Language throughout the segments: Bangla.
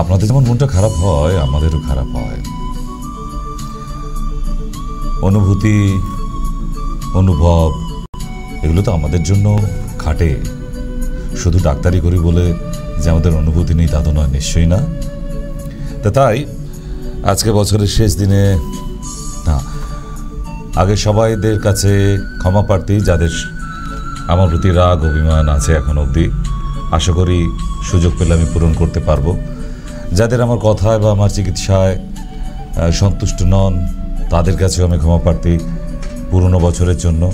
আপনাদের যেমন মনটা খারাপ হয়, আমাদেরও খারাপ হয়। অনুভূতি, অনুভব, এগুলো তো আমাদের জন্য খাটে। শুধু ডাক্তারি করি বলে যে আমাদের অনুভূতি নেই তা তো নয়, নিশ্চয়ই না। তা তাই, আজকে বছরের শেষ দিনে, না, আগে সবাইদের কাছে ক্ষমা প্রার্থী, যাদের আমার প্রতি রাগ, অভিমান আছে এখন অবধি, আশা করি সুযোগ পেলে আমি পূরণ করতে পারব। যাদের আমার কথায় বা আমার চিকিৎসায় সন্তুষ্ট নন, তাদের কাছেও আমি ক্ষমা প্রার্থী পুরনো বছরের জন্য।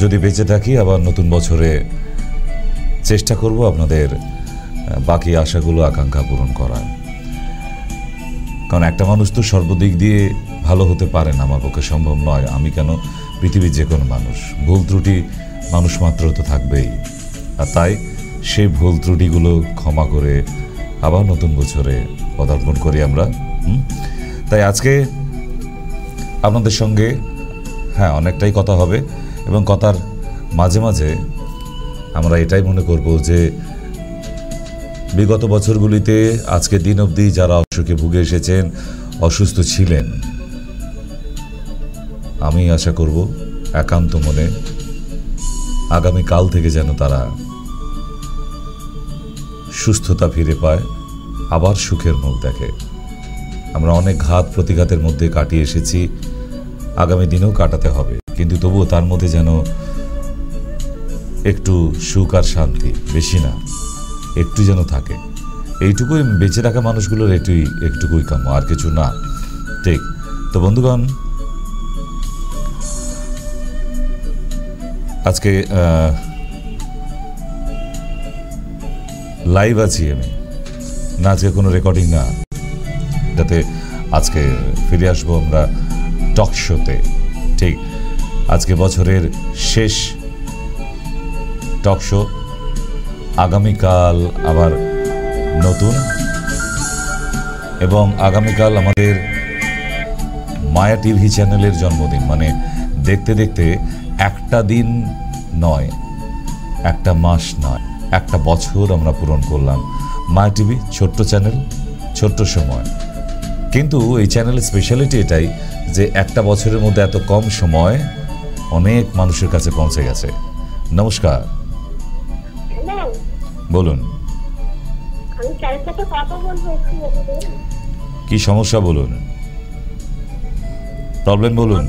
যদি বেঁচে থাকি, আবার নতুন বছরে চেষ্টা করব আপনাদের বাকি আশাগুলো, আকাঙ্ক্ষা পূরণ করার। কারণ একটা মানুষ তো সর্বদিক দিয়ে ভালো হতে পারে না, আমার পক্ষে সম্ভব নয়। আমি কেন পৃথিবীর যে কোনো মানুষ? ভুল ত্রুটি মানুষ মাত্র তো থাকবেই। আর তাই সেই ভুল ত্রুটিগুলো ক্ষমা করে আবার নতুন বছরে পদার্পণ করি আমরা তাই আজকে আপনাদের সঙ্গে হ্যাঁ অনেকটাই কথা হবে এবং কথার মাঝে মাঝে আমরা এটাই মনে করব যে বিগত বছরগুলিতে আজকে দিন অবধি যারা অসুখে ভুগে এসেছেন, অসুস্থ ছিলেন, আমি আশা করব একান্ত মনে আগামী কাল থেকে যেন তারা সুস্থতা ফিরে পায়, আবার সুখের মুখ দেখে। আমরা অনেক ঘাত প্রতিঘাতের মধ্যে কাটিয়ে এসেছি, আগামী দিনেও কাটাতে হবে। কিন্তু তবুও তার মধ্যে যেন একটু সুখ আর শান্তি, বেশি না, একটু যেন থাকে। এইটুকুই বেঁচে থাকা মানুষগুলোর এটুই, একটুকুই কাম আর কিছু না। ঠিক। তো বন্ধুগণ, আজকে লাইভ আছি আমি। না, আজকে কোনো রেকর্ডিং না। যাতে আজকে ফিরে আসব আমরা টক শোতে ঠিক, আজকে বছরের শেষ টক শো আগামীকাল আবার নতুন। এবং আগামীকাল আমাদের মায়া টিভি চ্যানেলের জন্মদিন। মানে দেখতে দেখতে একটা দিন নয়, একটা মাস নয়। একটা বছর আমরা পূরণ করলাম। মায়া টিভি ছোট্ট চ্যানেল ছোট্ট সময়। কিন্তু এই চ্যানেলের স্পেশালিটি এটাই যে একটা বছরের মধ্যে এত কম সময় অনেক মানুষের কাছে পৌঁছে গেছে। নমস্কার। বলুন। কি সমস্যা বলুন? প্রবলেম বলুন।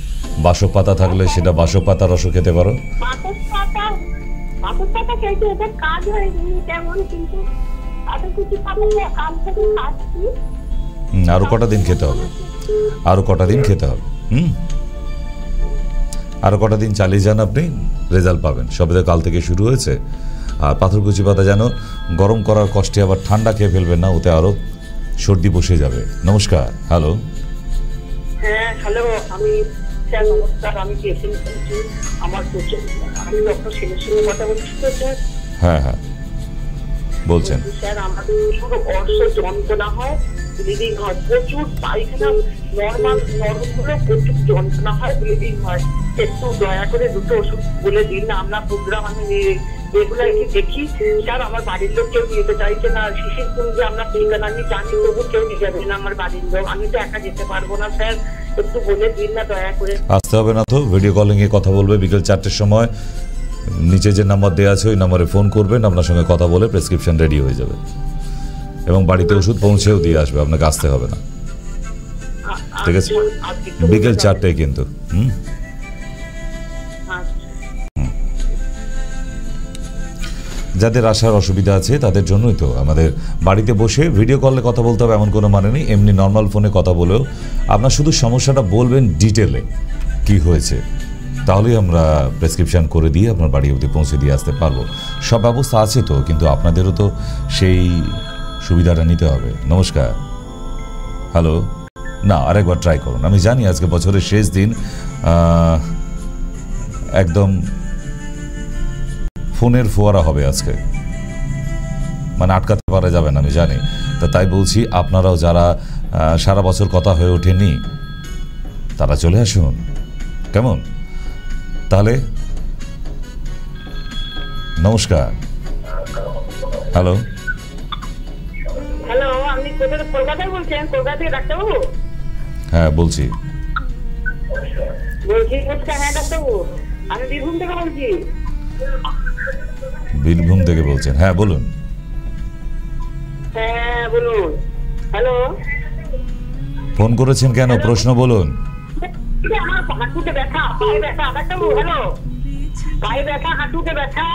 বাসক পাতা থাকলে সেটা বাসক পাতা রসও খেতে পারো। আরও কটা দিন খেতে হবে। আরও কটা দিন খেতে হবে। হুম আরও কটা দিন চালিয়ে যান আপনি রেজাল্ট পাবেন। সবে তো কাল থেকে শুরু হয়েছে। আর পাথরকুচি পাতা যেন গরম করার কষ্টে আবার ঠান্ডা খেয়ে ফেলবেন না ওতে আরও সর্দি বসে যাবে। নমস্কার হ্যালো। হ্যাঁ হ্যালো আমি স্যার নমস্কার আমি পেশেন্ট বলছি আমার প্রচুর আমি ডক্টর সেনের সঙ্গে কথা বলছি তো স্যার হ্যাঁ হ্যাঁ। বলছেন। স্যার আমার পুরো অর্শ যন্ত্রণা হয় ব্লিডিং হয় প্রচুর পায়খানা নর্মাল নরম হলে প্রচুর যন্ত্রণা হয় ব্লিডিং হয়। একটু দয়া করে দুটো ওষুধ বলে দিন না আমরা প্রোগ্রাম আমি রেগুলার কি দেখি। স্যার আমার বাড়ির লোক কেউ নিতে চাইছে না শিশির কুঞ্জে আমরা ঠিকানা আমি জানি তবু কেউ নিয়ে যাবে না আমার বাড়ির লোক। আমি তো একা যেতে পারব না স্যার। একটু বলে দিন না দয়া করে। আসতে হবে না তো ভিডিও কলিং এ কথা বলবে বিকেল চারটের সময়। নিচে যে নাম্বার দেওয়া আছে ওই নাম্বারে ফোন করবেন আপনার সঙ্গে কথা বলে প্রেসক্রিপশন রেডি হয়ে যাবে। এবং বাড়িতে ওষুধ পৌঁছেও দিয়ে আসবে আপনাকে আসতে হবে না। ঠিক আছে? বিকেল চারটায় কিন্তু হুম? যাদের আসার অসুবিধা আছে, তাদের জন্যই তো আমাদের বাড়িতে বসে ভিডিও কলে কথা বলতে হবে এমন কোনো মানে নেই। এমনি নর্মাল ফোনে কথা বলেও আপনার শুধু সমস্যাটা বলবেন ডিটেলে কি হয়েছে। তাহলেই আমরা প্রেসক্রিপশান করে দিয়ে আপনার বাড়ি অবধি পৌঁছে দিয়ে আসতে পারব। সব ব্যবস্থা আছে তো, কিন্তু আপনাদেরও তো সেই সুবিধাটা নিতে হবে। নমস্কার। হ্যালো না, আরেকবার ট্রাই করুন। আমি জানি আজকে বছরের শেষ দিন একদম ফোনের ফোয়ারা হবে আজকে। মানে আটকাতে পারা যাবে না আমি জানি। তা তাই বলছি আপনারাও যারা সারা বছর কথা হয়ে ওঠেনি তারা চলে আসুন। কেমন? তাহলে নমস্কার। হ্যালো। হ্যালো আপনি কোথায় কলকাতায় বলছেন? কলকাতা থেকে ডাক্তারবাবু? হ্যাঁ বলছি। বলছি হ্যাঁ ডাক্তারবাবু। আমি বীরভূম থেকে বলছি। বীরভূম থেকে বলছেন। হ্যাঁ বলুন। হ্যাঁ বলুন। হ্যালো। ফোন করেছেন কেন? প্রশ্ন বলুন। হাঁটুতে ব্যথা পায়ে ব্যথা হ্যালো। পায়ে ব্যথা হাঁটুতে ব্যথা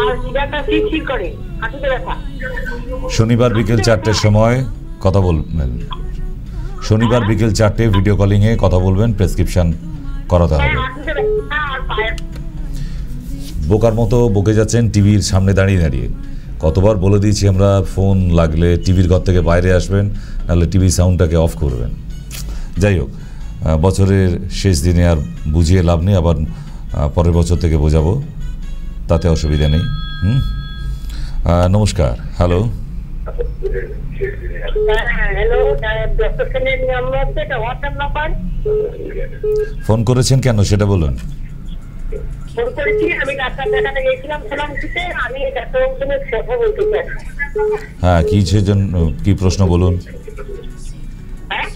আর ব্যথা শির করে হাঁটুতে ব্যথা। শনিবার বিকেল চারটের সময় কথা বলবেন। শনিবার বিকেল চারটে ভিডিও কলিংয়ে কথা বলবেন প্রেসক্রিপশন করাতে হ্যাঁ হবে। বোকার মতো বকে যাচ্ছেন টিভির সামনে দাঁড়িয়ে দাঁড়িয়ে। কতবার বলে দিয়েছি আমরা ফোন লাগলে টিভির ঘর থেকে বাইরে আসবেন নাহলে টিভি সাউন্ডটাকে অফ করবেন। যাই হোক বছরের শেষ দিনে আর বুঝিয়ে লাভ নেই আবার পরের বছর থেকে বোঝাবো। তাতে অসুবিধা নেই হুম? নমস্কার হ্যালো। হ্যাঁ নাম্বার ফোন করেছেন কেন সেটা বলুন। ফোন করেছি আমি ডাক্তার দেখাতে সোনামুখীতে আমি সঙ্গে কথা বলতে চাই। হ্যাঁ কিসের জন্য কি প্রশ্ন বলুন? হ্যাঁ?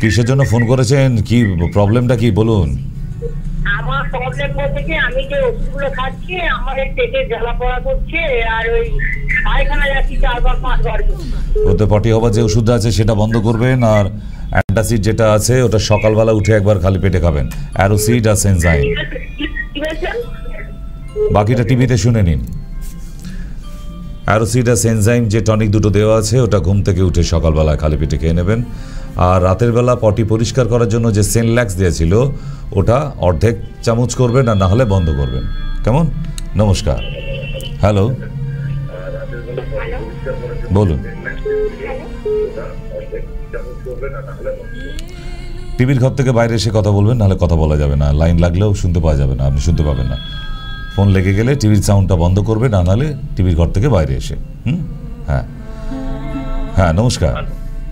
কিসের জন্য ফোন করেছেন? কি প্রবলেমটা কি বলুন? আমার প্রবলেম বলতে কি আমি যে ওষুধগুলো খাচ্ছি আমার পেটে জ্বালা পড়া করছে আর ওই পায়খানা যাচ্ছি চারবার পাঁচবার ওতে পটি হবার যে ওষুধ আছে সেটা বন্ধ করবেন আর অ্যান্টাসিড যেটা আছে ওটা সকালবেলা উঠে একবার খালি পেটে খাবেন। অ্যারোসিড আর সেনজাইম কি বলছেন বাকিটা টিভিতে শুনে নিন। অ্যারোসিডাস এনজাইম যে টনিক দুটো দেওয়া আছে ওটা ঘুম থেকে উঠে সকালবেলা খালি পেটে খেয়ে নেবেন। আর রাতের বেলা পটি পরিষ্কার করার জন্য যে সেনল্যাক্স দিয়েছিল ওটা অর্ধেক চামচ করবেন আর না হলে বন্ধ করবেন। কেমন? নমস্কার। হ্যালো। বলুন। টিভির ঘর থেকে বাইরে এসে কথা বলবেন নাহলে কথা বলা যাবে না। লাইন লাগলেও শুনতে পাওয়া যাবে না আপনি শুনতে পাবেন না। ফোন লেগে গেলে টিভির সাউন্ডটা বন্ধ করবে না নাহলে টিভির ঘর থেকে বাইরে এসে। হুম? হ্যাঁ। হ্যাঁ নমস্কার।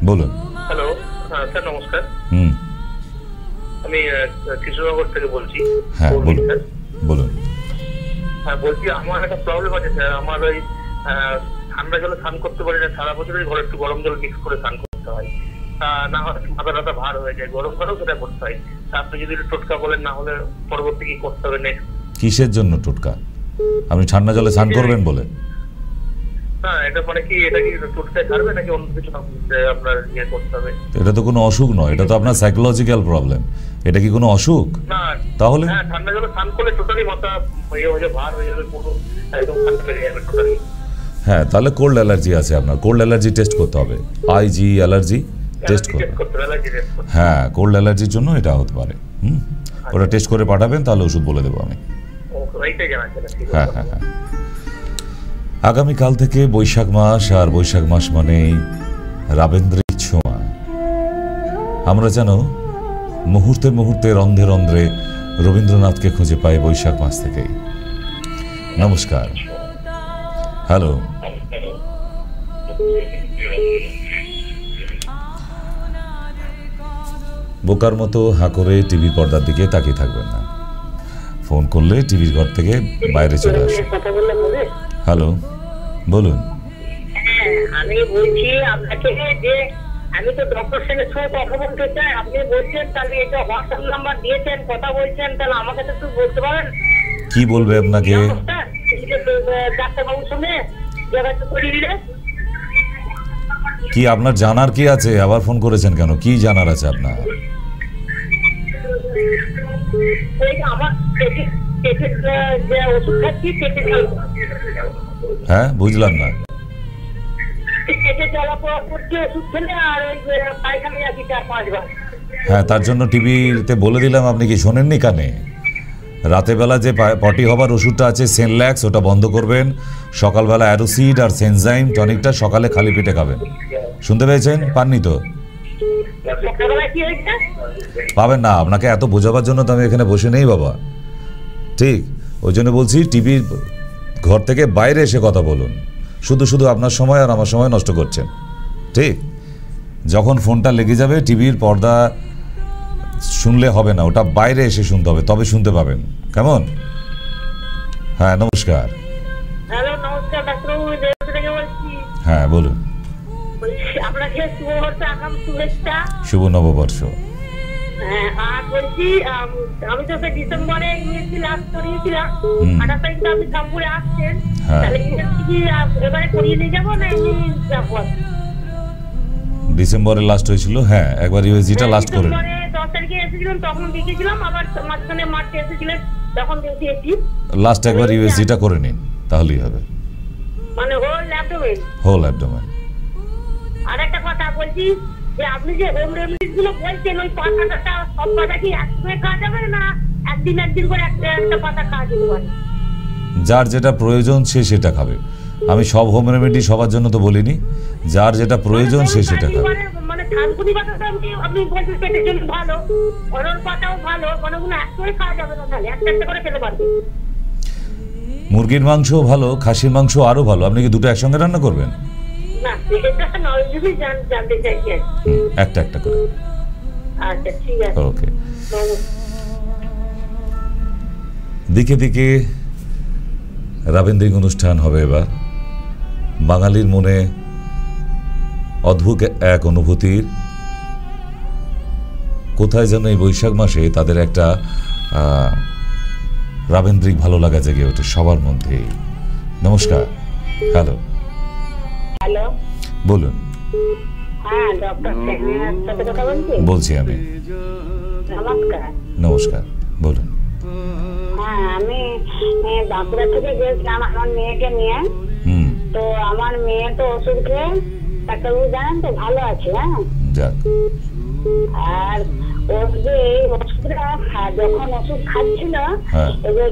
বলুন। হ্যালো। হ্যাঁ স্যার নমস্কার। হুম। আমি কৃষ্ণনগর থেকে বলছি। হ্যাঁ বলুন। বলুন। হ্যাঁ বলছি আমার একটা প্রবলেম আছে স্যার। আমার ওই ঠান্ডা জলে স্নান করতে পারি না সারা বছরই ঘরে একটু গরম জল মিক্স করে স্নান করতে হয়। না হলে মাথা টাথা ভার হয়ে যায় গরম জলেও সেটা করতে হয়। আপনি যদি টোটকা বলেন না হলে পরবর্তী কি করতে হবে নেক্সট কিসের জন্য টোটকা? আপনি ঠান্ডা জলে স্নান করবেন বলে? এটা কি এটা কি টোটকায় ছাড়বে নাকি অন্য কিছু যে আপনার করতে হবে? এটা তো কোনো অসুখ নয় এটা তো আপনার সাইকোলজিক্যাল প্রবলেম এটা কি কোনো অসুখ? না। তাহলে? হ্যাঁ ইয়ে হয়ে হয়ে যাবে টোটালি হ্যাঁ তাহলে কোল্ড অ্যালার্জি আছে আপনার। কোল্ড অ্যালার্জি টেস্ট করতে হবে। আইজি অ্যালার্জি টেস্ট করতে হ্যাঁ কোল্ড অ্যালার্জির জন্য এটা হতে পারে হুম? ওটা টেস্ট করে পাঠাবেন তাহলে ওষুধ বলে দেবো আমি। জানা ছিল ঠিক হ্যাঁ হ্যাঁ হ্যাঁ। আগামীকাল থেকে বৈশাখ মাস আর বৈশাখ মাস মানেই রাবেন্দ্রিক ছোঁয়া। আমরা যেন মুহূর্তে মুহূর্তে রন্ধ্রে রন্ধ্রে রবীন্দ্রনাথকে খুঁজে পাই বৈশাখ মাস থেকেই। নমস্কার। হ্যালো বোকার মতো হাঁ করে টিভি পর্দার দিকে তাকিয়ে থাকবেন না। ফোন করলে টিভির ঘর থেকে বাইরে চলে হবে হ্যালো বলুন। হ্যাঁ আমি বলছি আপনাকে যে আমি তো ডক্টর সঙ্গে সঙ্গে কথা বলতে চাই। আপনি বলছেন তাহলে এটা হোয়াটসঅ্যাপ নাম্বার দিয়েছেন কথা বলছেন তাহলে আমাকে তো একটু বলতে পারেন। কি বলবে আপনাকে? ডাক্তারবাবুর সঙ্গে যোগাযোগ করে দিলে কি আপনার জানার কি আছে? আবার ফোন করেছেন কেন? কি জানার আছে আপনার? আমার পেটের যে ওষুধ খাচ্ছি হ্যাঁ বুঝলাম না। পেটে জ্বালা পড়া করছে ওষুধ খেলে? আর ওই পায়খানা যাচ্ছি চার পাঁচবার। হ্যাঁ তার জন্য টিভিতে বলে দিলাম আপনি কি শোনেননি কানে? রাতেবেলা যে পটি হবার ওষুধটা আছে সেনল্যাক্স ওটা বন্ধ করবেন। সকালবেলা অ্যারোসিড আর সেনজাইম টনিকটা সকালে খালি পেটে খাবেন। শুনতে পেয়েছেন? পাননি তো? পাবেন না আপনাকে এত বোঝাবার জন্য তো আমি এখানে বসে নেই বাবা। ঠিক ওই জন্য বলছি টিভির ঘর থেকে বাইরে এসে কথা বলুন। শুধু শুধু আপনার সময় আর আমার সময় নষ্ট করছেন। ঠিক যখন ফোনটা লেগে যাবে টিভির পর্দা শুনলে হবে না ওটা বাইরে এসে শুনতে হবে তবে শুনতে পাবেন। কেমন? হ্যাঁ নমস্কার। হ্যাঁ বলুন। শুভ নববর্ষ। হ্যাঁ, আর বলছি আমি তো ডিসেম্বরে ইংরেজি লাস্ট করিয়েছিলাম। আঠাশ তারিখ তো আপনি শামপুরে আসছেন। হ্যাঁ। তাহলে ইংরেজি কি আ, এবারে করিয়ে নিয়ে যাব না এমনি যাব ডিসেম্বরে লাস্ট হয়েছিল হ্যাঁ একবার ইউএসজিটা লাস্ট করে নিন। দশ তারিখে এসেছিলাম তখন আবার মাঝখানে মার্চে এসেছিলেন তখন লাস্ট একবার ইউএসজিটা করে নিন তাহলেই হবে। মানে হোল ল্যাপটপে হোল অ্যাবডোমেন আর একটা কথা বলছি যে আপনি যে হোম রেমেডিসগুলো বলছেন ওই পাতাটা সব পাতা কি একসঙ্গে খাওয়া যাবে না একদিন একদিন করে একটা একটা পাতা খাওয়া যেতে পারে? যার যেটা প্রয়োজন সে সেটা খাবে। আমি সব হোম রেমেডি সবার জন্য তো বলিনি। যার যেটা প্রয়োজন সে সেটা খাবে। মানে মানে মানে মুরগির মাংস ভালো খাসির মাংস আরও ভালো। আপনি কি দুটো একসঙ্গে রান্না করবেন? একটা একটা করে। আচ্ছা ঠিক আছে। ওকে দিকে দিকে রাবেন্দ্রিক অনুষ্ঠান হবে এবার। বাঙালির মনে অদ্ভুত এক অনুভূতির। কোথায় যেন এই বৈশাখ মাসে তাদের একটা রাবেন্দ্রিক ভালো লাগা জেগে ওঠে সবার মধ্যে। নমস্কার। হ্যালো হ্যালো বলুন। হ্যাঁ ডক্টর সাথে কথা বলছি? বলছি আমি। নমস্কার। নমস্কার বলুন। হ্যাঁ আমি বাঁকুড়া থেকে গেছিলাম আমার মেয়েকে নিয়ে। তো আমার মেয়ে তো ওষুধ খেয়ে ডাক্তারবাবু জানেন তো ভালো আছে হ্যাঁ? আর ওর যে ওষুধটা হ্যাঁ, যখন ওষুধ খাচ্ছিল হ্যাঁ। এই যে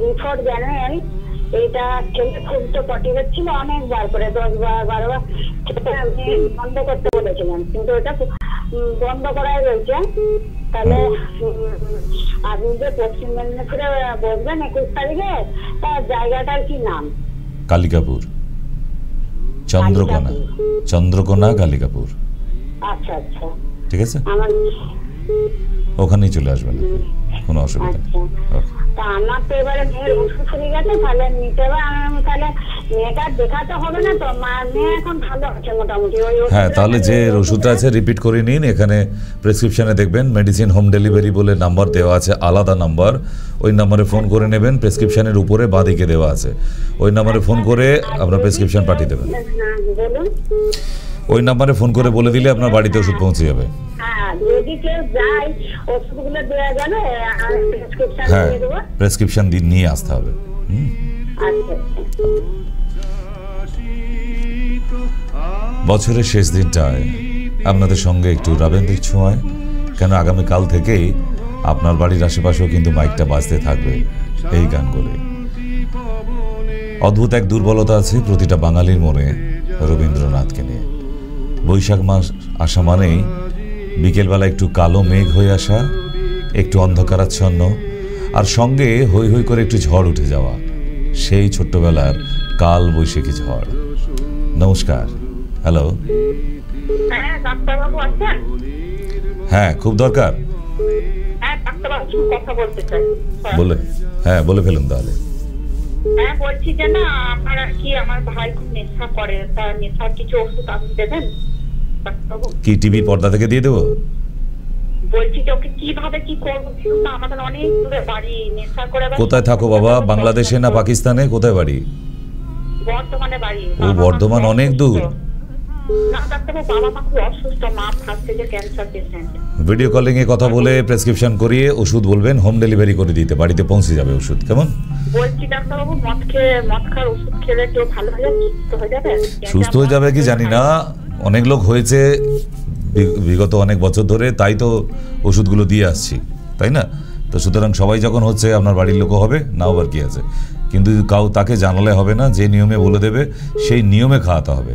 এইটা খেলে খুব তো পটি হচ্ছিল অনেকবার করে দশ বার বারো বার সেটা বন্ধ করতে বলেছিলাম। কিন্তু ওটা বন্ধ করাই রয়েছে তাহলে আপনি যে পশ্চিম মেদিনীপুরে বসবেন একুশ তারিখে তার জায়গাটার কি নাম? কালিকাপুর। চন্দ্রকোনা। চন্দ্রকোনা কালিকাপুর। আচ্ছা আচ্ছা। ঠিক আছে? আমার ওখানেই চলে আসবেন কোনো অসুবিধা নেই। আচ্ছা। তা আমার তো এবারে মেয়ের ওষুধ ফুরে গেছে তাহলে নিতে আমি তাহলে মেয়েটা দেখাতে হবে না তো মেয়ে এখন ভালো আছে মোটামুটি ওই হ্যাঁ তাহলে যে ওষুধটা আছে রিপিট করে নিন এখানে প্রেসক্রিপশনে দেখবেন মেডিসিন হোম ডেলিভারি বলে নাম্বার দেওয়া আছে আলাদা নাম্বার ওই নাম্বারে ফোন করে নেবেন প্রেসক্রিপশনের উপরে বাঁদিকে দেওয়া আছে। ওই নাম্বারে ফোন করে আপনার প্রেসক্রিপশন পাঠিয়ে দেবেন। হ্যাঁ ওই নাম্বারে ফোন করে বলে দিলে আপনার বাড়িতে ওষুধ পৌঁছে যাবে। হ্যাঁ প্রেসক্রিপশন হ্যাঁ দিয়ে নিয়ে আসতে হবে। আচ্ছা। বছরের শেষ দিনটায় আপনাদের সঙ্গে একটু রাবেন্দ্রিক ছোঁয়ায় কেন আগামীকাল থেকেই আপনার বাড়ির আশেপাশেও কিন্তু মাইকটা বাজতে থাকবে এই গানগুলি। অদ্ভুত এক দুর্বলতা আছে প্রতিটা বাঙালির মনে রবীন্দ্রনাথকে নিয়ে। বৈশাখ মাস আসা মানেই বিকেলবেলা একটু কালো মেঘ হয়ে আসা একটু অন্ধকারাচ্ছন্ন আর সঙ্গে হই হই করে একটু ঝড় উঠে যাওয়া সেই ছোট্টবেলার কাল বৈশাখী ঝড়। নমস্কার। হ্যালো। হ্যাঁ হ্যাঁ খুব দরকার। হ্যাঁ বলে হ্যাঁ বলে ফেলুন তাহলে। হ্যাঁ বলছি যে না আমার আর কি আমার ভাই খুব নেশা করে তা নেশার কিছু ওষুধ আপনি দেবেন? কি টিভি পর্দা থেকে দিয়ে দেবো? বলছি যে ওকে কীভাবে কি করব? বলুন না আমাদের অনেক দূরে বাড়ি নেশা করে কোথায় থাকো বাবা? বাংলাদেশে না পাকিস্তানে? কোথায় বাড়ি? বর্ধমানে বাড়ি। ও, বর্ধমান অনেক দূর। ভিডিও কলিং এ কথা বলে প্রেসক্রিপশন করিয়ে ওষুধ বলবেন হোম ডেলিভারি করে দিতে বাড়িতে পৌঁছে যাবে ওষুধ কেমন? বলছি ডাক্তারবাবু মদ খেয়ে মদ খাওয়ার ওষুধ খেলে কেউ ভালো হয়ে সুস্থ হয়ে যাবে? সুস্থ হয়ে যাবে কি জানি না। অনেক লোক হয়েছে বিগত অনেক বছর ধরে তাই তো ওষুধগুলো দিয়ে আসছি তাই না? তো সুতরাং সবাই যখন হচ্ছে আপনার বাড়ির লোকও হবে নাও আবার কি আছে। কিন্তু কাউ তাকে জানালে হবে না যে নিয়মে বলে দেবে সেই নিয়মে খাওয়াতে হবে।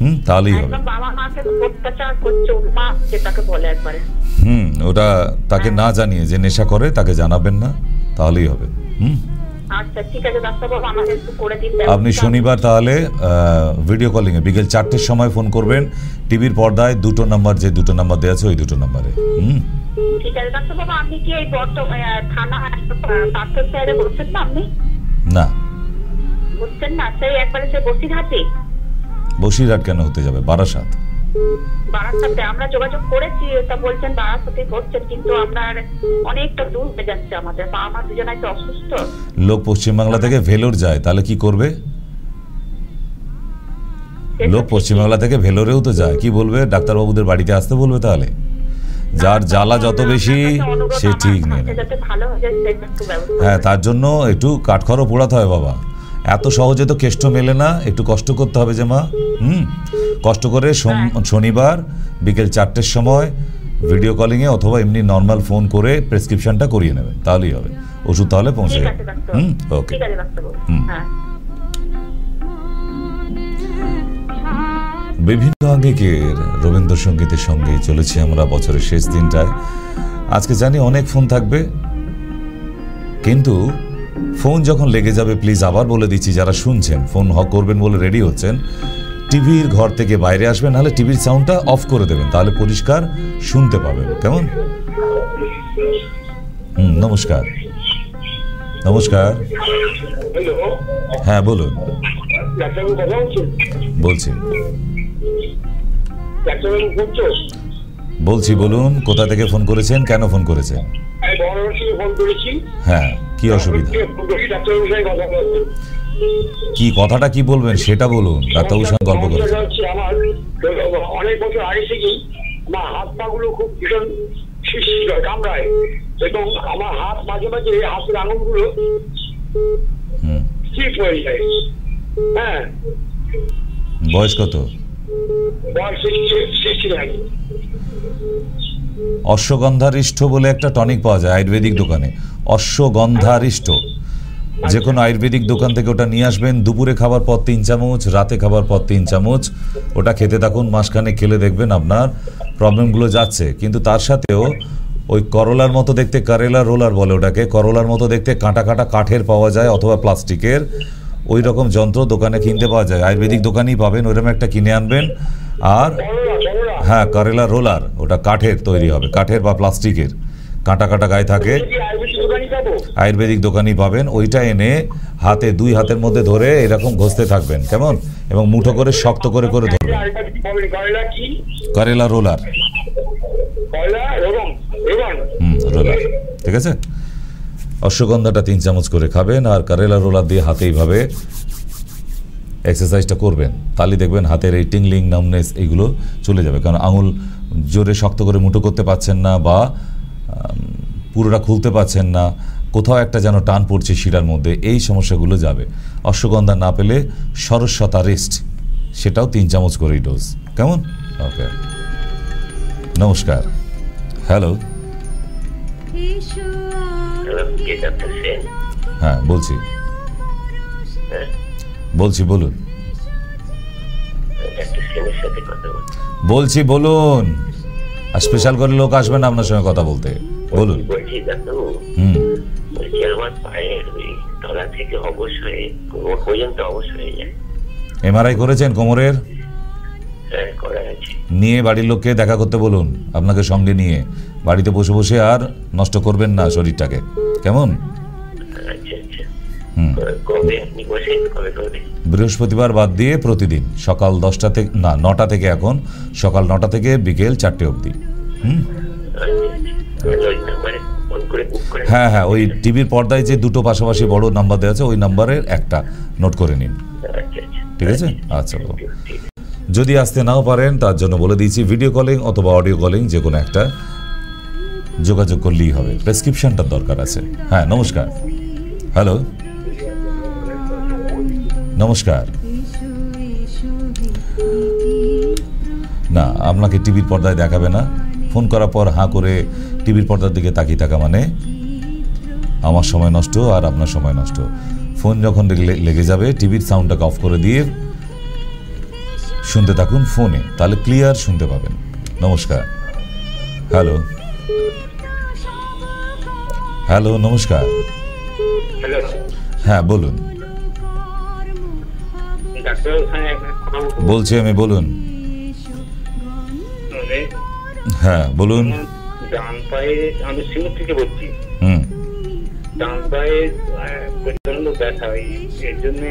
হুম তাহলেই হবে। বাবা মাকে অত্যাচার করছে মা যেটাকে বলে একবারে। হুম ওটা তাকে না জানিয়ে যে নেশা করে তাকে জানাবেন না তাহলেই হবে। হুম। আচ্ছা আপনি শনিবার তাহলে ভিডিও কলিংয়ে বিকেল চারটের সময় ফোন করবেন। টিভির পর্দায় দুটো নাম্বার যে দুটো নাম্বার দেওয়া আছে ওই দুটো নাম্বারে হুম। না না। না সেই একবারে সে বসিরহাটে? বসিরহাট কেন হতে যাবে? বারাসাত। বারাসাতে আমরা যোগাযোগ করেছি তা বলছেন বারাসাতে করছেন কিন্তু আপনার অনেকটা দূর হয়ে যাচ্ছে আমাদের। মা দুজনাই তো অসুস্থ। লোক পশ্চিমবাংলা থেকে ভেলোর যায় তাহলে কি করবে? লোক পশ্চিমবাংলা থেকে ভেলোরেও তো যায় কি বলবে? ডাক্তারবাবুদের বাড়িতে আসতে বলবে তাহলে? যার জ্বালা যত বেশি সে ঠিক নেই। হয়ে হ্যাঁ তার জন্য একটু কাঠখড়ও পোড়াতে হয় বাবা। এত সহজে তো কেষ্ট মেলে না একটু কষ্ট করতে হবে যে মা। হুম? কষ্ট করে সোম- শনিবার বিকেল চারটের সময় ভিডিও কলিংয়ে অথবা এমনি নর্মাল ফোন করে প্রেসক্রিপশনটা করিয়ে নেবেন তাহলেই হবে। ওষুধ তাহলে পৌঁছে যাবে। হুম? ওকে হুম। হ্যাঁ। বিভিন্ন আঙ্গিকের রবীন্দ্রসঙ্গীতের সঙ্গে চলেছি আমরা বছরের শেষ দিনটায়। আজকে জানি অনেক ফোন থাকবে কিন্তু ফোন যখন লেগে যাবে প্লিজ আবার বলে দিচ্ছি, যারা শুনছেন, ফোন হ করবেন বলে রেডি হচ্ছেন, টিভির ঘর থেকে বাইরে আসবেন, নাহলে টিভির সাউন্ডটা অফ করে দেবেন, তাহলে পরিষ্কার শুনতে পাবেন, কেমন? হুম, নমস্কার। নমস্কার। হ্যাঁ বলুন। বলছি। বলছি, বলুন, কোথা থেকে ফোন করেছেন, কেন ফোন করেছেন? আমি ফোন করেছি। হ্যাঁ কি অসুবিধা? ডাক্তারবাবুর সঙ্গে কথা বলছেন কি কথাটা কি বলবেন সেটা বলুন ডাক্তারবাবুর সঙ্গে গল্প করে আমার অনেক বছর আগে থেকেই আমার হাত পা গুলো খুব ভীষণ শিশির হয়, কামড়ায় এবং আমার হাত মাঝে মাঝে হাতের আঙুলগুলো স্লিপ হয়ে যায়। হ্যাঁ। বয়স কত? বয়স সিক্সটি নাইন অশ্বগন্ধারিষ্ঠ বলে একটা টনিক পাওয়া যায় আয়ুর্বেদিক দোকানে। অশ্বগন্ধারিষ্ঠ। যে কোনো আয়ুর্বেদিক দোকান থেকে ওটা নিয়ে আসবেন, দুপুরে খাবার পর তিন চামচ, রাতে খাবার পর তিন চামচ। ওটা খেতে থাকুন মাসখানে খেলে দেখবেন আপনার প্রবলেমগুলো যাচ্ছে। কিন্তু তার সাথেও ওই করলার মতো দেখতে কারেলা রোলার বলে ওটাকে, করলার মতো দেখতে কাঁটা কাঁটা কাঠের পাওয়া যায় অথবা প্লাস্টিকের। ওই রকম যন্ত্র দোকানে কিনতে পাওয়া যায়। আয়ুর্বেদিক দোকানেই পাবেন, ওইরকম একটা কিনে আনবেন। আর হ্যাঁ কারেলা রোলার ওটা কাঠের তৈরি হবে, কাঠের বা প্লাস্টিকের কাঁটা কাঁটা গায়ে থাকে। আয়ুর্বেদিক দোকানই পাবেন, ওইটা এনে হাতে, দুই হাতের মধ্যে ধরে এরকম ঘষতে থাকবেন, কেমন? এবং মুঠো করে, শক্ত করে করে ধরবেন। কারেলা রোলার হুম রোলার ঠিক আছে? অশ্বগন্ধাটা তিন চামচ করে খাবেন, আর কারেলা রোলার দিয়ে হাতে এইভাবে এক্সারসাইজটা করবেন তাহলে দেখবেন হাতের এই টিংলিং নামনেস এইগুলো চলে যাবে। কারণ আঙুল জোরে শক্ত করে মুঠো করতে পারছেন না বা পুরোটা খুলতে পারছেন না কোথাও একটা যেন টান পড়ছে শিরার মধ্যে এই সমস্যাগুলো যাবে। অশ্বগন্ধা না পেলে সরস্বতা রেস্ট সেটাও তিন চামচ করেই ডোজ কেমন? ওকে। নমস্কার। হ্যালো হ্যাঁ বলছি। হ্যাঁ? বলছি বলুন। বলছি। বলুন। আর স্পেশাল করে লোক আসবেন আপনার সঙ্গে কথা বলতে। বলুন। বলছি ডাক্তারবাবু হুম। বলছি আমার পায়ের তলা থেকে অবশ হয়ে কোমর পর্যন্ত অবশ হয়ে যায়। এমআরআই করেছেন কোমরের? হ্যাঁ নিয়ে বাড়ির লোককে দেখা করতে বলুন আপনাকে সঙ্গে নিয়ে। বাড়িতে বসে বসে আর নষ্ট করবেন না শরীরটাকে। কেমন? বৃহস্পতিবার বাদ দিয়ে প্রতিদিন সকাল দশটা থেকে না নটা থেকে এখন সকাল নটা থেকে বিকেল চারটে অবধি। হুম। হ্যাঁ হ্যাঁ ওই টিভির পর্দায় যে দুটো পাশাপাশি বড় নাম্বার দেওয়া আছে ওই নাম্বারের একটা নোট করে নিন। ঠিক আছে? আচ্ছা যদি আসতে নাও পারেন তার জন্য বলে দিয়েছি ভিডিও কলিং অথবা অডিও কলিং যে কোনো একটা যোগাযোগ করলেই হবে। প্রেসক্রিপশনটার দরকার আছে। হ্যাঁ নমস্কার। হ্যালো নমস্কার। না আপনাকে টিভির পর্দায় দেখাবে না। ফোন করার পর হাঁ করে টিভির পর্দার দিকে তাকিয়ে থাকা মানে আমার সময় নষ্ট আর আপনার সময় নষ্ট। ফোন যখন লেগে- যাবে টিভির সাউন্ডটাকে অফ করে দিয়ে শুনতে থাকুন ফোনে তাহলে ক্লিয়ার শুনতে পাবেন। নমস্কার। হ্যালো। হ্যালো নমস্কার। হ্যাঁ বলুন। বলছি আমি, বলুন। হ্যাঁ বলুন। ডান পায়ে আমি থেকে বলছি হুম। ডান পায়ে প্রচণ্ড ব্যথা এর জন্য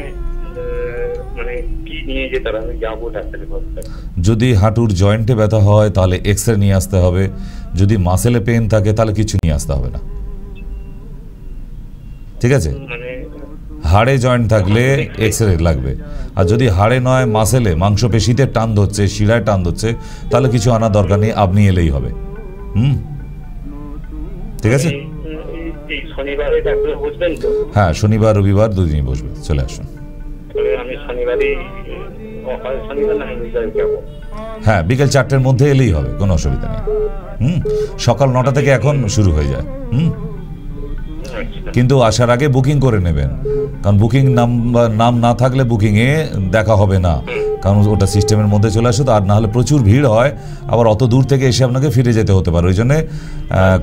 মানে কি নিয়ে যেতে আমি যাব ডাক্তারের যদি হাঁটুর জয়েন্টে ব্যথা হয়, তাহলে এক্স রে নিয়ে আসতে হবে। যদি মাসেলে পেন থাকে, তাহলে কিছু নিয়ে আসতে হবে না। ঠিক আছে? মানে হাড়ে জয়েন্ট থাকলে এক্স রে লাগবে। আর যদি হাড়ে নয় মাসেলে মাংসপেশিতে টান ধরছে শিরায় টান ধরছে তাহলে কিছু আনার দরকার নেই আপনি এলেই হবে। হুম? ঠিক আছে? হ্যাঁ শনিবার রবিবার দুদিনই বসবে। চলে আসুন। হয় হ্যাঁ বিকেল চারটের মধ্যে এলেই হবে কোনো অসুবিধা নেই। হুম? সকাল নটা থেকে এখন শুরু হয়ে যায়। হুম? কিন্তু আসার আগে বুকিং করে নেবেন। কারণ বুকিং নাম্বার নাম না থাকলে বুকিংয়ে দেখা হবে না। কারণ ওটা সিস্টেমের মধ্যে চলে আসে তো আর না হলে প্রচুর ভিড় হয়। আবার অত দূর থেকে এসে আপনাকে ফিরে যেতে হতে পারে। ওই জন্যে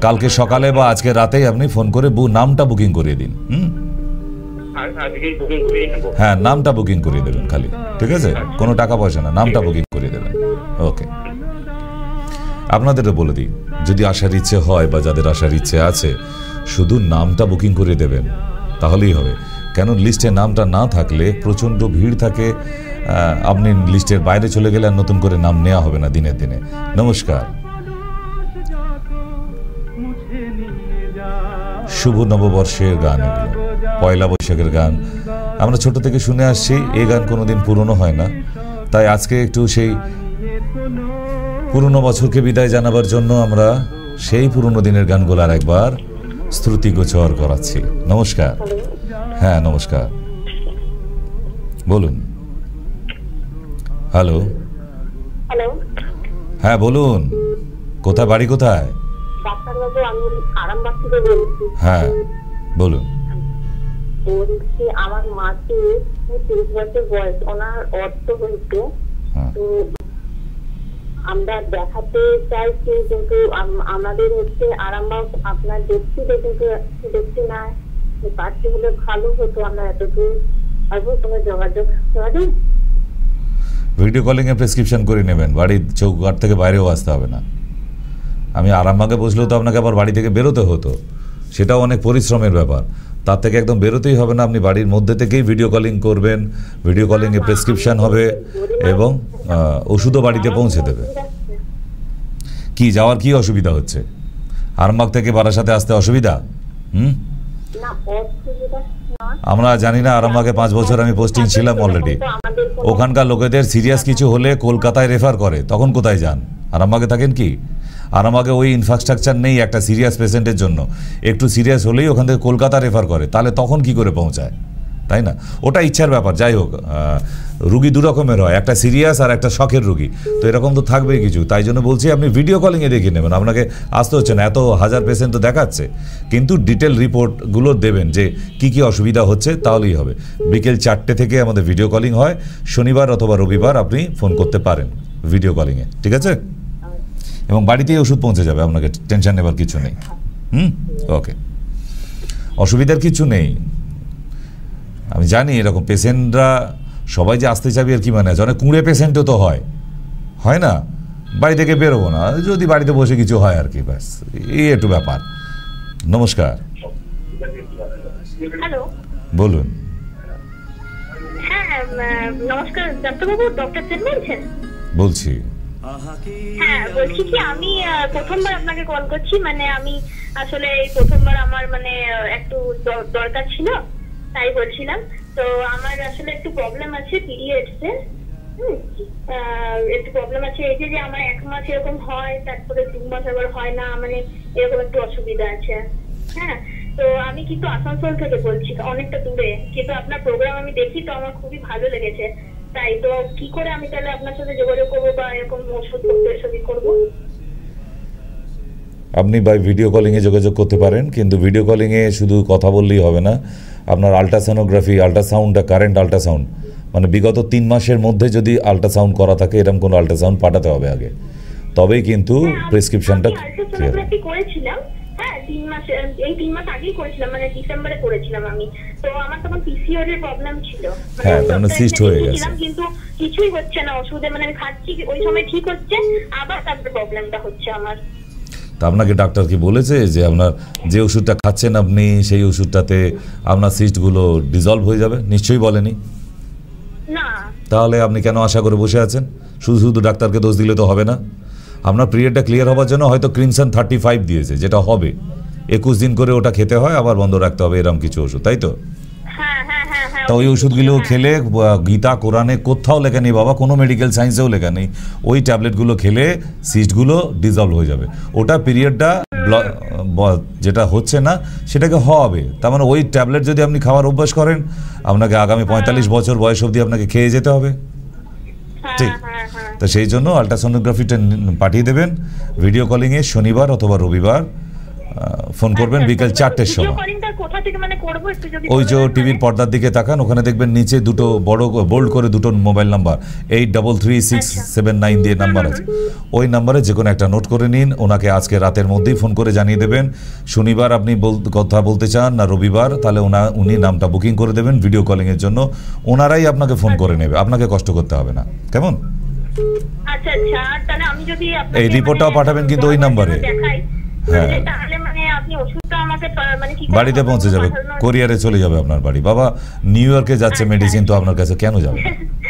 কালকে সকালে বা আজকে রাতেই আপনি ফোন করে বু- নামটা বুকিং করিয়ে দিন। হুম? হ্যাঁ নামটা বুকিং করিয়ে দেবেন খালি। ঠিক আছে? কোনো টাকা পয়সা না নামটা বুকিং করিয়ে দেবেন। ওকে। আপনাদেরও বলে দিই যদি আসার ইচ্ছে হয় বা যাদের আসার ইচ্ছে আছে শুধু নামটা বুকিং করে দেবেন। তাহলেই হবে। কেন লিস্টে নামটা না থাকলে প্রচণ্ড ভিড় থাকে আপনি লিস্টের বাইরে চলে গেলে আর নতুন করে নাম নেওয়া হবে না দিনের দিনে। নমস্কার। শুভ নববর্ষের গান এগুলো। পয়লা বৈশাখের গান। আমরা ছোট থেকে শুনে আসছি এই গান কোনোদিন পুরনো হয় না। তাই আজকে একটু সেই পুরনো বছরকে বিদায় জানাবার জন্য আমরা সেই পুরনো দিনের গানগুলো আর একবার শ্রুতিগোচর করাচ্ছি। নমস্কার। হ্যাঁ নমস্কার। বলুন। হ্যালো। হ্যালো। হ্যাঁ বলুন। কোথায় বাড়ি কোথায়? হ্যাঁ বলুন। বলছি আমার মাকে তিরিশ বছর বয়স। ওনার অর্থ হয়েছে হ্যাঁ। তো আমরা দেখাতে চাইছি কিন্তু আমাদের হচ্ছে আরামবাগ আপনার দেখছি কিন্তু দেখছি না পাচ্ছি হলে ভালো হতো আমরা এত দূর আসব তোমার যোগাযোগ যোগাযোগ ভিডিও কলিংয়ে প্রেসক্রিপশন করে নেবেন, বাড়ির চৌকাট থেকে বাইরেও আসতে হবে না। আমি আরামবাগে বসলেও তো আপনাকে আবার বাড়ি থেকে বেরোতে হতো। সেটাও অনেক পরিশ্রমের ব্যাপার। তার থেকে একদম বেরোতেই হবে না। আপনি বাড়ির মধ্যে থেকেই ভিডিও কলিং করবেন। ভিডিও কলিংয়ে প্রেসক্রিপশন হবে এবং ওষুধও বাড়িতে পৌঁছে দেবে। কি, যাওয়ার কি অসুবিধা হচ্ছে? আরামবাগ থেকে বারাসাতে আসতে অসুবিধা? হুম? আমরা জানি না, আরামবাগে পাঁচ বছর আমি পোস্টিং ছিলাম অলরেডি ওখানকার লোকেদের সিরিয়াস কিছু হলে কলকাতায় রেফার করে। তখন কোথায় যান? আরামবাগে থাকেন কি? আরামবাগে ওই ইনফ্রাস্ট্রাকচার নেই একটা সিরিয়াস পেশেন্টের জন্য। একটু সিরিয়াস হলেই ওখান থেকে কলকাতা রেফার করে, তাহলে তখন কি করে পৌঁছায়? তাই না? ওটা ইচ্ছার ব্যাপার, যাই হোক রুগী দু রকমের হয়, একটা সিরিয়াস আর একটা শখের রুগী। তো এরকম তো থাকবেই কিছু, তাই জন্য বলছি আপনি ভিডিও কলিংয়ে দেখিয়ে নেবেন, আপনাকে আসতে হচ্ছে না, এত হাজার পেশেন্ট তো দেখাচ্ছে। কিন্তু ডিটেল রিপোর্টগুলো দেবেন যে কি কি অসুবিধা হচ্ছে, তাহলেই হবে। বিকেল চারটে থেকে আমাদের ভিডিও কলিং হয়, শনিবার অথবা রবিবার আপনি ফোন করতে পারেন ভিডিও কলিংয়ে ঠিক আছে? এবং বাড়িতেই ওষুধ পৌঁছে যাবে আপনাকে টেনশন নেবার কিছু নেই। হুম? ওকে অসুবিধার কিছু নেই। আমি জানি এরকম পেশেন্টরা সবাই যে আসতে চাবি আর কি মানে আছে অনেক কুঁড়ে পেশেন্টও তো হয়। হয় না? বাড়ি থেকে বেরোবো না যদি বাড়িতে বসে কিছু হয় আর কি ব্যাস। এই একটু ব্যাপার। নমস্কার। বলুন। হ্যাঁ বলছি। হ্যাঁ বলছি কি, আমি প্রথমবার আপনাকে কল করছি মানে আমি আসলে এই প্রথমবার আমার মানে একটু দরকার ছিল, তাই বলছিলাম। তো আমার আসলে একটু প্রবলেম আছে পিরিয়ডস এর একটু প্রবলেম আছে এই যে আমার এক মাস এরকম হয়, তারপরে দু মাস আবার হয় না মানে এরকম একটু অসুবিধা আছে। হ্যাঁ তো আমি কিন্তু আসানসোল থেকে বলছি, অনেকটা দূরে। কিন্তু আপনার প্রোগ্রাম আমি দেখি, তো আমার খুবই ভালো লেগেছে। তাই তো কি করে আমি তাহলে আপনার সাথে যোগাযোগ করব বা এরকম ওষুধ এসবই করব? আপনি বাই ভিডিও কলিংয়ে যোগাযোগ করতে পারেন কিন্তু ভিডিও কলিংয়ে শুধু কথা বললেই হবে না। আপনার আলট্রাসোনোগ্রাফি আলট্রাসাউন্ডটা কারেন্ট আলট্রাসাউন্ড মানে বিগত তিন মাসের মধ্যে যদি আলট্রাসাউন্ড করা থাকে এরকম কোনো আলট্রাসাউন্ড পাঠাতে হবে আগে। তবেই কিন্তু প্রেসক্রিপশনটা ক্লিয়ার আলট্রাসোনোগ্রাফি করেছিলাম হ্যাঁ তিন মাস এই তিন মাস আগেই করেছিলাম মানে ডিসেম্বরে করেছিলাম আমি। তো আমার তখন পিসিওর এর প্রবলেম ছিল। মানে হ্যাঁ, মানে doctor হয়ে গেছে। কিন্তু কিছুই হচ্ছে না ওষুধে মানে আমি খাচ্ছি ওই সময় ঠিক হচ্ছে আবার তারপরে প্রবলেমটা হচ্ছে আমার। তা আপনাকে ডাক্তার কি বলেছে যে আপনার যে ওষুধটা খাচ্ছেন আপনি সেই ওষুধটাতে আপনার সিস্টগুলো ডিজলভ হয়ে যাবে? নিশ্চয়ই বলেনি? না। তাহলে আপনি কেন আশা করে বসে আছেন? শুধু শুধু ডাক্তারকে দোষ দিলে তো হবে না। আপনার পিরিয়ডটা ক্লিয়ার হওয়ার জন্য হয়তো ক্রিমসন থার্টি ফাইভ দিয়েছে যেটা হবে। একুশ দিন করে ওটা খেতে হয় আবার বন্ধ রাখতে হবে এরকম কিছু ওষুধ তাই তো? হ্যাঁ হ্যাঁ হ্যাঁ তা ওই ওষুধগুলো। খেলে গীতা কোরআনে কোথাও লেখা নেই বাবা কোনো মেডিকেল সায়েন্সেও লেখা নেই। ওই ট্যাবলেটগুলো খেলে সিস্টগুলো ডিজলভ হয়ে যাবে। ওটা পিরিয়ডটা যেটা হচ্ছে না সেটাকে হবে তার মানে ওই ট্যাবলেট যদি আপনি খাওয়ার অভ্যাস করেন আপনাকে আগামী পঁয়তাল্লিশ বছর বয়স অবধি আপনাকে খেয়ে যেতে হবে। ঠিক। তা সেই জন্য আলট্রাসোনোগ্রাফিটা পাঠিয়ে দেবেন। ভিডিও কলিংয়ে শনিবার অথবা রবিবার ফোন করবেন আচ্ছা, বিকেল আচ্ছা, চারটের সময়। মানে ওই যে টিভির পর্দার দিকে তাকান ওখানে দেখবেন নিচে দুটো বড় বোল্ড করে দুটো mobile number eight double three six seven nine দিয়ে নাম্বার আছে। ওই নাম্বারে যে কোনো একটা নোট করে নিন ওনাকে আজকে রাতের মধ্যেই ফোন করে জানিয়ে দেবেন। শনিবার আপনি বল- কথা বলতে চান না রবিবার তাহলে ওনা উনি নামটা বুকিং করে দেবেন ভিডিও কলিংয়ের জন্য। ওনারাই আপনাকে ফোন করে নেবে আপনাকে কষ্ট করতে হবে না। কেমন? আচ্ছা আচ্ছা তাহলে আমি যদি এই রিপোর্টটাও মানে পাঠাবেন কিন্তু ওই নাম্বারে। হ্যাঁ। তাহলে- মানে আপনি ওষুধটা আমাকে মানে কি বাড়িতে পৌঁছে যাবে কোরিয়ারে চলে যাবে আপনার বাড়ি বাবা নিউ ইয়র্কে যাচ্ছে আচ্ছা। মেডিসিন তো আপনার কাছে কেন যাবে?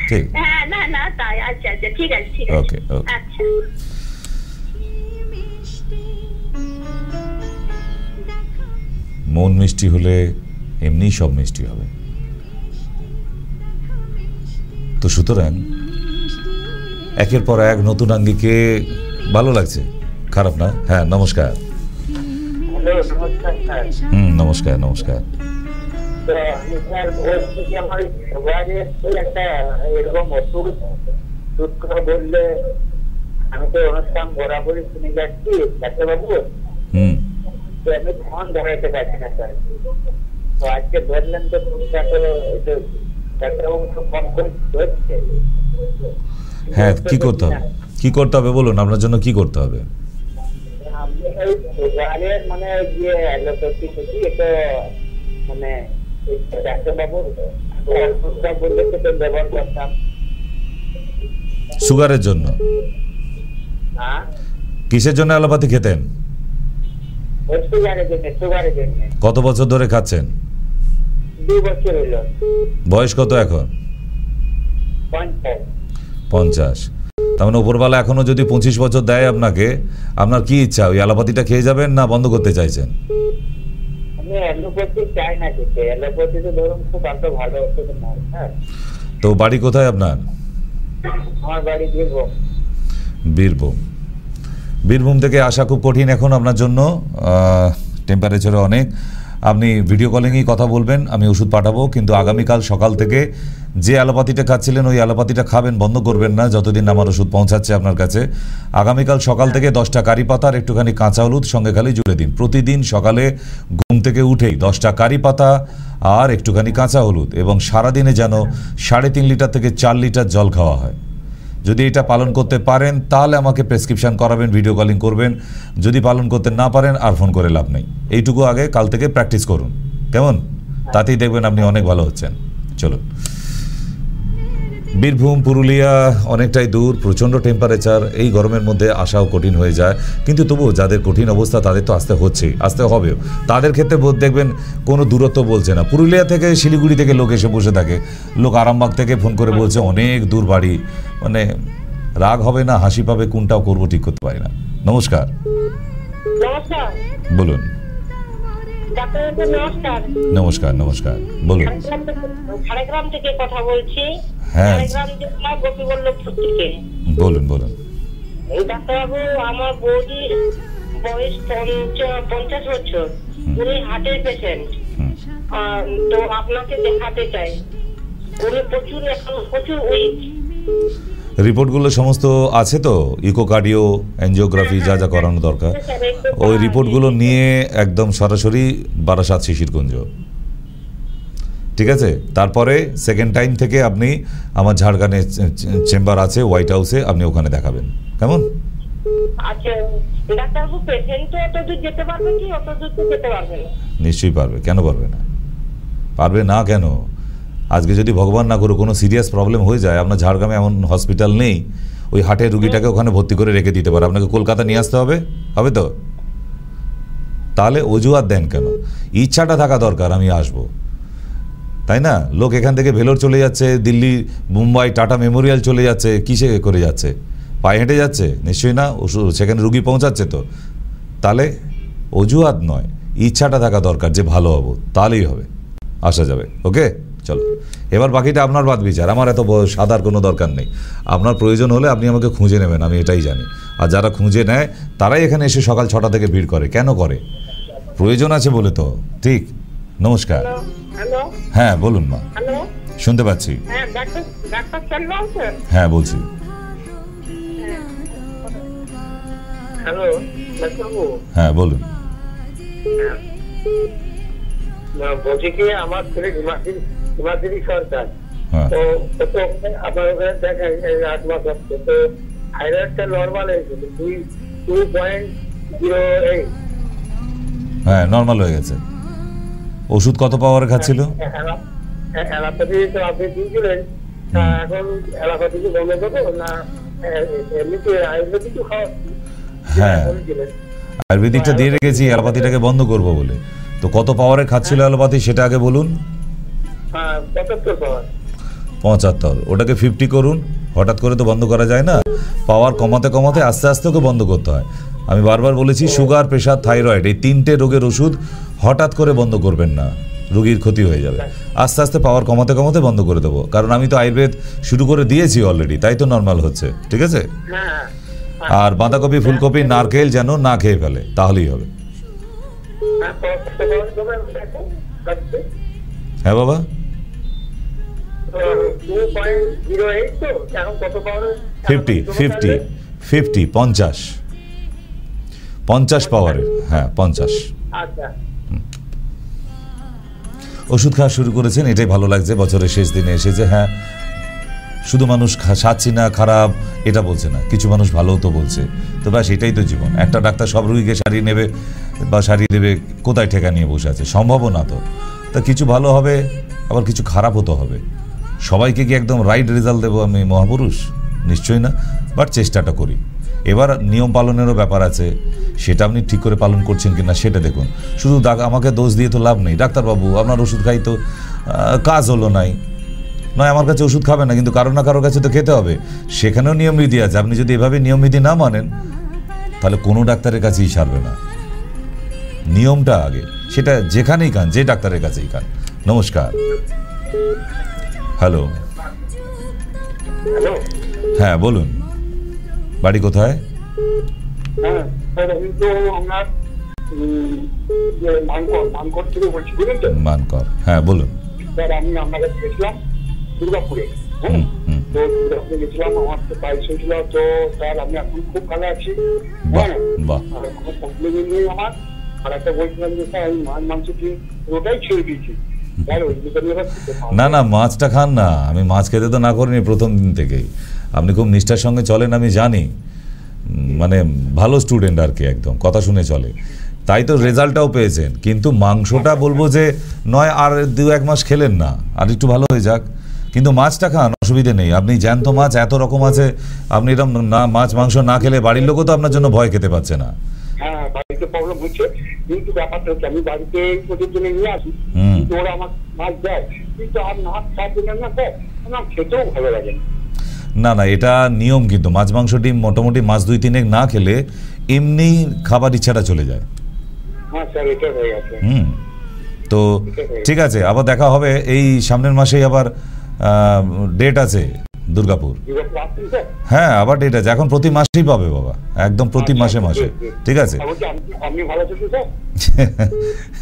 ঠিক হ্যাঁ না না তাই আচ্ছা আচ্ছা ঠিক আছে ঠিক আছে Okay, okay. আচ্ছা মন মিষ্টি হলে এমনি সব মিষ্টি হবে তো সুতরাং একের পর এক নতুন আঙ্গিকে ভালো লাগছে। খারাপ না? হ্যাঁ নমস্কার। হুম নমস্কার নমস্কার। আমি তো অনুষ্ঠান বরাবরই শুনে যাচ্ছি ডাক্তারবাবু। হুম। তো আমি ফোন ধরাইতে পারছি না স্যার। তো আজকে ধরলেন তো ফোনটা তো ডাক্তারবাবু তো ফোন করে ধরছে হ্যাঁ কি করতে হবে? কি করতে হবে বলুন, আপনার জন্য কি করতে হবে? সুগারের জন্য। কিসের জন্য অ্যালোপ্যাথি খেতেন? কত বছর ধরে খাচ্ছেন? বয়স কত এখন? পঞ্চাশ। তার মানে উপরবেলা এখনও যদি পঁচিশ বছর দেয় আপনাকে আপনার কি ইচ্ছা ওই অ্যালোপ্যাথিটা খেয়ে যাবেন না বন্ধ করতে চাইছেন? আমি অ্যালোপ্যাথি চাই না খেতে অ্যালোপ্যাথি তো ধরুন খুব এত ভালো ওষুধ নয় হ্যাঁ। তো বাড়ি কোথায় আপনার? বীরভূম। বীরভূম। থেকে আসা খুব কঠিন এখন আপনার জন্য। টেম্পারেচারে অনেক। আপনি ভিডিও কলিংয়েই কথা বলবেন আমি ওষুধ পাঠাবো কিন্তু আগামীকাল সকাল থেকে যে অ্যালোপ্যাথিটা খাচ্ছিলেন, ওই অ্যালোপ্যাথিটা খাবেন, বন্ধ করবেন না, যতদিন আমার ওষুধ পৌঁছাচ্ছে আপনার কাছে। আগামীকাল সকাল থেকে দশটা কারি আর একটুখানি কাঁচা হলুদ, সঙ্গে খালি জুড়ে দিন। প্রতিদিন সকালে ঘুম থেকে উঠেই দশটা কারি পাতা আর একটুখানি কাঁচা হলুদ, এবং সারাদিনে যেন সাড়ে তিন লিটার থেকে চার লিটার জল খাওয়া হয়। যদি এটা পালন করতে পারেন, তাহলে আমাকে প্রেসক্রিপশন করাবেন, ভিডিও কলিং করবেন। যদি পালন করতে না পারেন, আর ফোন করে লাভ নেই। এইটুকু আগে কাল থেকে প্র্যাকটিস করুন। কেমন? তাতেই দেখবেন আপনি অনেক ভালো হচ্ছেন। চলুন। বীরভূম পুরুলিয়া অনেকটাই দূর প্রচণ্ড টেম্পারেচার এই গরমের মধ্যে আসাও কঠিন হয়ে যায়। কিন্তু তবুও যাদের কঠিন অবস্থা তাদের তো আসতে হচ্ছেই আসতে হবেও। তাদের ক্ষেত্রে বোধ দেখবেন কোনো দূরত্ব বলছে না। পুরুলিয়া থেকে শিলিগুড়ি থেকে লোক এসে বসে থাকে। লোক আরামবাগ থেকে ফোন করে বলছে অনেক দূর বাড়ি। মানে রাগ হবে না হাসি পাবে কোনটাও করব ঠিক করতে পারি না। নমস্কার। বলুন। নমস্কার। নমস্কার নমস্কার। বলুন। ঝাড়গ্রাম থেকে কথা বলছি। হ্যাঁ। বলুন বলুন। ডাক্তারবাবু আমার বৌদির বয়স পঞ্চাশ বছর। উনি হার্টের পেশেন্ট তো আপনাকে দেখাতে চাই। উনি প্রচুর এখন প্রচুর উইক রিপোর্টগুলো সমস্ত আছে তো? ইকোকার্ডিও অ্যাঞ্জিওগ্রাফি যা যা করানো দরকার। ওই রিপোর্টগুলো নিয়ে একদম সরাসরি বারাসাত শিশিরকুঞ্জ ঠিক আছে? তারপরে সেকেন্ড টাইম থেকে আপনি আমার ঝাড়গ্রামে চেম্বার আছে হোয়াইট হাউসে আপনি ওখানে দেখাবেন। কেমন? আচ্ছা নিশ্চয়ই পারবে। কেন পারবে না? পারবে না কেন? আজকে যদি ভগবান না করে কোনো সিরিয়াস প্রবলেম হয়ে যায় আপনার ঝাড়গ্রামে এমন হসপিটাল নেই ওই হাটের রুগীটাকে ওখানে ভর্তি করে রেখে দিতে পারে। আপনাকে কলকাতা নিয়ে আসতে হবে? হবে তো? তাহলে অজুহাত দেন কেন? ইচ্ছাটা থাকা দরকার আমি আসব। তাই না? লোক এখান থেকে ভেলোর চলে যাচ্ছে, দিল্লি, মুম্বাই, টাটা মেমোরিয়াল চলে যাচ্ছে, কিসে করে যাচ্ছে? পায়ে হেঁটে যাচ্ছে? নিশ্চয়ই না ওষুধ সেখানে রুগী পৌঁছাচ্ছে তো। তাহলে অজুহাত নয়, ইচ্ছাটা থাকা দরকার যে ভালো হব, তাহলেই হবে। আসা যাবে, ওকে? চলো। এবার বাকিটা আপনার বাদ বিচার, আমার এত সাদার কোনো দরকার নেই। আপনার প্রয়োজন হলে আপনি আমাকে খুঁজে নেবেন, আমি এটাই জানি। আর যারা খুঁজে নেয়, তারাই এখানে এসে সকাল ছটা থেকে ভিড় করে। কেন করে? প্রয়োজন আছে বলে তো, ঠিক? নমস্কার। হ্যাঁ বলুন মা। হ্যালো শুনতে পাচ্ছি। হ্যাঁ হ্যাঁ বলছি। হ্যালো হ্যাঁ বলুন। বলছি কি আমার ছেলে হিমাদ্রি সরকার। হ্যাঁ। তো আপনার ওখানে দেখেন এই আট মাস হচ্ছে। তো থাইরয়েডটা নর্মাল হয়েছিল দুই টু পয়েন্ট জিরো এইট হ্যাঁ নর্মাল হয়ে গেছে। ওষুধ কত পাওয়ার খাচ্ছিল? হ্যাঁ। আয়ুর্বেদিকটা দিয়ে রেখেছি অ্যালোপ্যাথিটাকে বন্ধ করব বলে। তো কত পাওয়ারে খাচ্ছিল অ্যালোপ্যাথি সেটা আগে বলুন। হ্যাঁ পঁচাত্তর ওটাকে ফিফটি করুন। হঠাৎ করে তো বন্ধ করা যায় না। পাওয়ার কমাতে কমাতে আস্তে আস্তে ওকে বন্ধ করতে হয়। আমি বারবার বলেছি সুগার প্রেশার থাইরয়েড এই তিনটে রোগের ওষুধ হঠাৎ করে বন্ধ করবেন না রোগীর ক্ষতি হয়ে যাবে। আস্তে আস্তে পাওয়ার কমাতে কমাতে বন্ধ করে দেবো। কারণ আমি তো আয়ুর্বেদ শুরু করে দিয়েছি অলরেডি তাই তো নর্মাল হচ্ছে ঠিক আছে? হ্যাঁ আর বাঁধাকপি ফুলকপি নারকেল যেন না খেয়ে ফেলে তাহলেই হবে। হ্যাঁ হ্যাঁ বাবা? ফিফটি ফিফটি ফিফটি পঞ্চাশ। পঞ্চাশ পাওয়ারের হ্যাঁ পঞ্চাশ। আচ্ছা। ওষুধ খাওয়া শুরু করেছেন, এটাই ভালো লাগছে, বছরের শেষ দিনে এসেছে হ্যাঁ শুধু মানুষ সাচ্ছি না, খারাপ, এটা বলছে না, কিছু মানুষ ভালোও তো বলছে। তো ব্যাস, এটাই তো জীবন। একটা ডাক্তার সব রুগীকে সারিয়ে নেবে বা সারিয়ে দেবে, কোথায় ঠেকা নিয়ে বসে আছে? সম্ভবও না তো। তা কিছু ভালো হবে, আবার কিছু খারাপ হতে হবে। সবাইকে কি একদম রাইট রেজাল্ট দেবো আমি মহাপুরুষ? নিশ্চয়ই না বাট চেষ্টাটা করি। এবার নিয়ম পালনেরও ব্যাপার আছে। সেটা আপনি ঠিক করে পালন করছেন কিনা সেটা দেখুন। শুধু আমাকে দোষ দিয়ে তো লাভ নেই। ডাক্তারবাবু আপনার ওষুধ খাই তো কাজ হলো নাই। নয় আমার কাছে ওষুধ খাবে না কিন্তু কারও না কারোর কাছে তো খেতে হবে। সেখানেও নিয়ম নিয়মবিধি আছে। আপনি যদি এভাবে নিয়মবিধি না মানেন তাহলে কোনো ডাক্তারের কাছেই সারবে না। নিয়মটা আগে। সেটা যেখানেই খান যে ডাক্তারের কাছেই খান। নমস্কার। হ্যালো। হ্যাঁ বলুন। বাড়ি কোথায়? হ্যাঁ মানকর হ্যাঁ বলুন। স্যার আমি আপনার কাছে গেছিলাম দুর্গাপুরে হ্যাঁ? হুম, হুম। তো দুর্গাপুরে গেছিলাম আমার তো পাইস হয়েছিল তো স্যার আমি এখন খুব ভালো আছি। হ্যাঁ? কোনো প্রবলেম নেই আমার। আর একটা বলছিলাম যে স্যার আমি মাছ মাংস কি? ওটাই ছেড়ে দিয়েছি। না না মাছটা খান না। আমি মাছ খেতে তো না করিনি প্রথম দিন থেকেই। আপনি খুব নিষ্ঠার সঙ্গে চলেন আমি জানি। মানে ভালো স্টুডেন্ট আর কি একদম কথা শুনে চলে। তাই তো রেজাল্টটাও পেয়েছেন কিন্তু মাংসটা বলব যে নয় আর দু এক মাস খেলেন না আর একটু ভালো হয়ে যাক। কিন্তু মাছটা খান অসুবিধে নেই আপনি জ্যান্ত মাছ এত রকম আছে আপনি এরকম না মাছ মাংস না খেলে বাড়ির লোকও তো আপনার জন্য ভয় খেতে পারছে না। হ্যাঁ বাড়িতে প্রবলেম হচ্ছে। কিন্তু ব্যাপারটা হচ্ছে আমি বাড়িতে ওদের জন্য নিয়ে আসি কিন্তু ওরা আমার মাছ দেয়। কিন্তু আর মাছ খাওয়ার জন্য না আমার খেতেও ভালো লাগে না। না না এটা নিয়ম কিন্তু। মাছ মাংস ডিম মোটামুটি মাছ দুই তিনেক না খেলে এমনি খাবার ইচ্ছাটা চলে যায়। হ্যাঁ হুম। তো ঠিক আছে আবার দেখা হবে। এই সামনের মাসেই আবার ডেট আছে দুর্গাপুর। হ্যাঁ আবার ডেট আছে। এখন প্রতি মাসেই পাবে বাবা। একদম প্রতি মাসে মাসে। ঠিক আছে?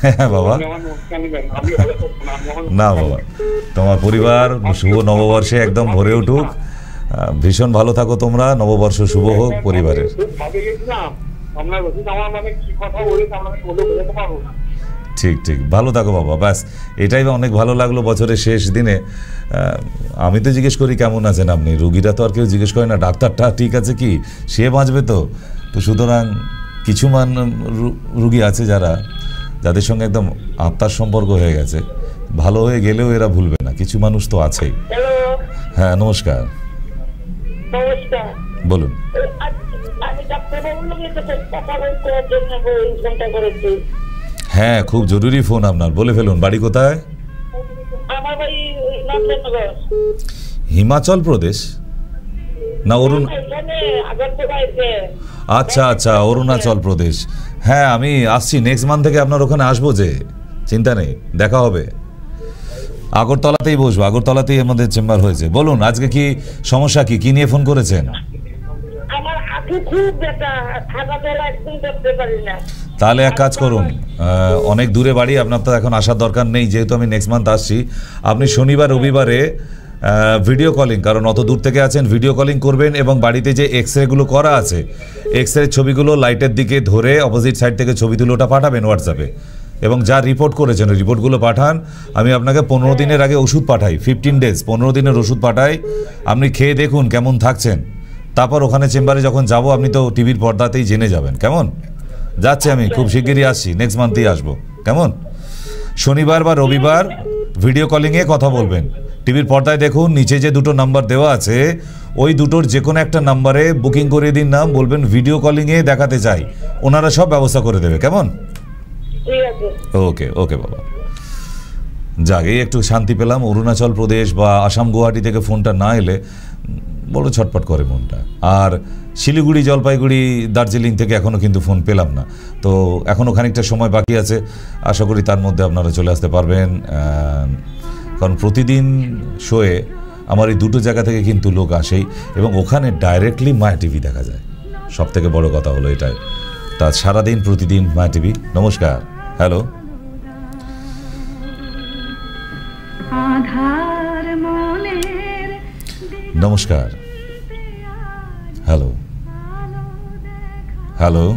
হ্যাঁ বাবা। না, বাবা। তোমার পরিবার শুভ নববর্ষে একদম ভরে উঠুক। ভীষণ ভালো থাকো তোমরা, নববর্ষ শুভ হোক পরিবারের। ঠিক ঠিক, ভালো থাকো বাবা, ব্যাস, এটাই অনেক ভালো লাগল বছরের শেষ দিনে। আমি তো জিজ্ঞেস করি কেমন আছেন আপনি? রুগীরা তো আর কেউ জিজ্ঞেস করে না, ডাক্তারটা ঠিক আছে কি? সে বাঁচবে তো। তো সুতরাং কিছু মান রুগী আছে যারা, যাদের সঙ্গে একদম আত্মার সম্পর্ক হয়ে গেছে। ভালো হয়ে গেলেও এরা ভুলবে না, কিছু মানুষ তো আছেই। হ্যাঁ নমস্কার। করেছি হ্যাঁ খুব জরুরি ফোন আপনার। বলে ফেলুন, বাড়ি কোথায়? হিমাচল প্রদেশ? না, অরুণ আচ্ছা আচ্ছা অরুণাচল প্রদেশ। হ্যাঁ আমি আসছি। নেক্সট মান্থ থেকে আপনার ওখানে আসব যে। চিন্তা নেই, দেখা হবে। আগরতলাতেই বসবো। আগরতলাতেই আমাদের চেম্বার হয়েছে। বলুন, আজকে কি সমস্যা কি? কি নিয়ে ফোন করেছেন? তাহলে এক কাজ করুন অনেক দূরে বাড়ি, আপনার তো এখন আসার দরকার নেই, যেহেতু আমি নেক্সট মান্থ আসছি, আপনি শনিবার, রবিবারে ভিডিও কলিং কারণ অত দূর থেকে আছেন ভিডিও কলিং করবেন এবং বাড়িতে যে এক্স রেগুলো করা আছে এক্স রে ছবিগুলো লাইটের দিকে ধরে অপোজিট সাইড থেকে ছবি তুলে ওটা পাঠাবেন হোয়াটসঅ্যাপে এবং যা রিপোর্ট করেছেন, ওই রিপোর্টগুলো পাঠান, আমি আপনাকে পনেরো দিনের আগে ওষুধ পাঠাই ফিফটিন ডেজ পনেরো দিনের ওষুধ পাঠাই, আপনি খেয়ে দেখুন কেমন থাকছেন। তারপর ওখানে চেম্বারে যখন যাব আপনি তো টিভির পর্দাতেই জেনে যাবেন। কেমন? যাচ্ছি আমি খুব শিগগিরই আসছি নেক্সট মান্থেই আসব। কেমন? শনিবার বা রবিবার ভিডিও কলিংয়ে কথা বলবেন। টিভির পর্দায় দেখুন নিচে যে দুটো নাম্বার দেওয়া আছে ওই দুটোর যে কোনো একটা নাম্বারে বুকিং করে দিন নাম বলবেন ভিডিও কলিংয়ে দেখাতে চাই। ওনারা সব ব্যবস্থা করে দেবে কেমন? ওকে ওকে বাবা। যাক এই একটু শান্তি পেলাম। অরুণাচল প্রদেশ বা আসাম গুয়াহাটি থেকে ফোনটা না এলে বড় ছটপট করে মনটা। আর শিলিগুড়ি জলপাইগুড়ি দার্জিলিং থেকে এখনও কিন্তু ফোন পেলাম না। তো এখনও খানিকটা সময় বাকি আছে। আশা করি তার মধ্যে আপনারা চলে আসতে পারবেন। কারণ প্রতিদিন শোয়ে আমার এই দুটো জায়গা থেকে কিন্তু লোক আসেই এবং ওখানে ডাইরেক্টলি মায়া টিভি দেখা যায়। সব থেকে বড় কথা হলো এটাই। তা সারাদিন প্রতিদিন মায়া টিভি। নমস্কার। হ্যালো। নমস্কার। হ্যালো হ্যালো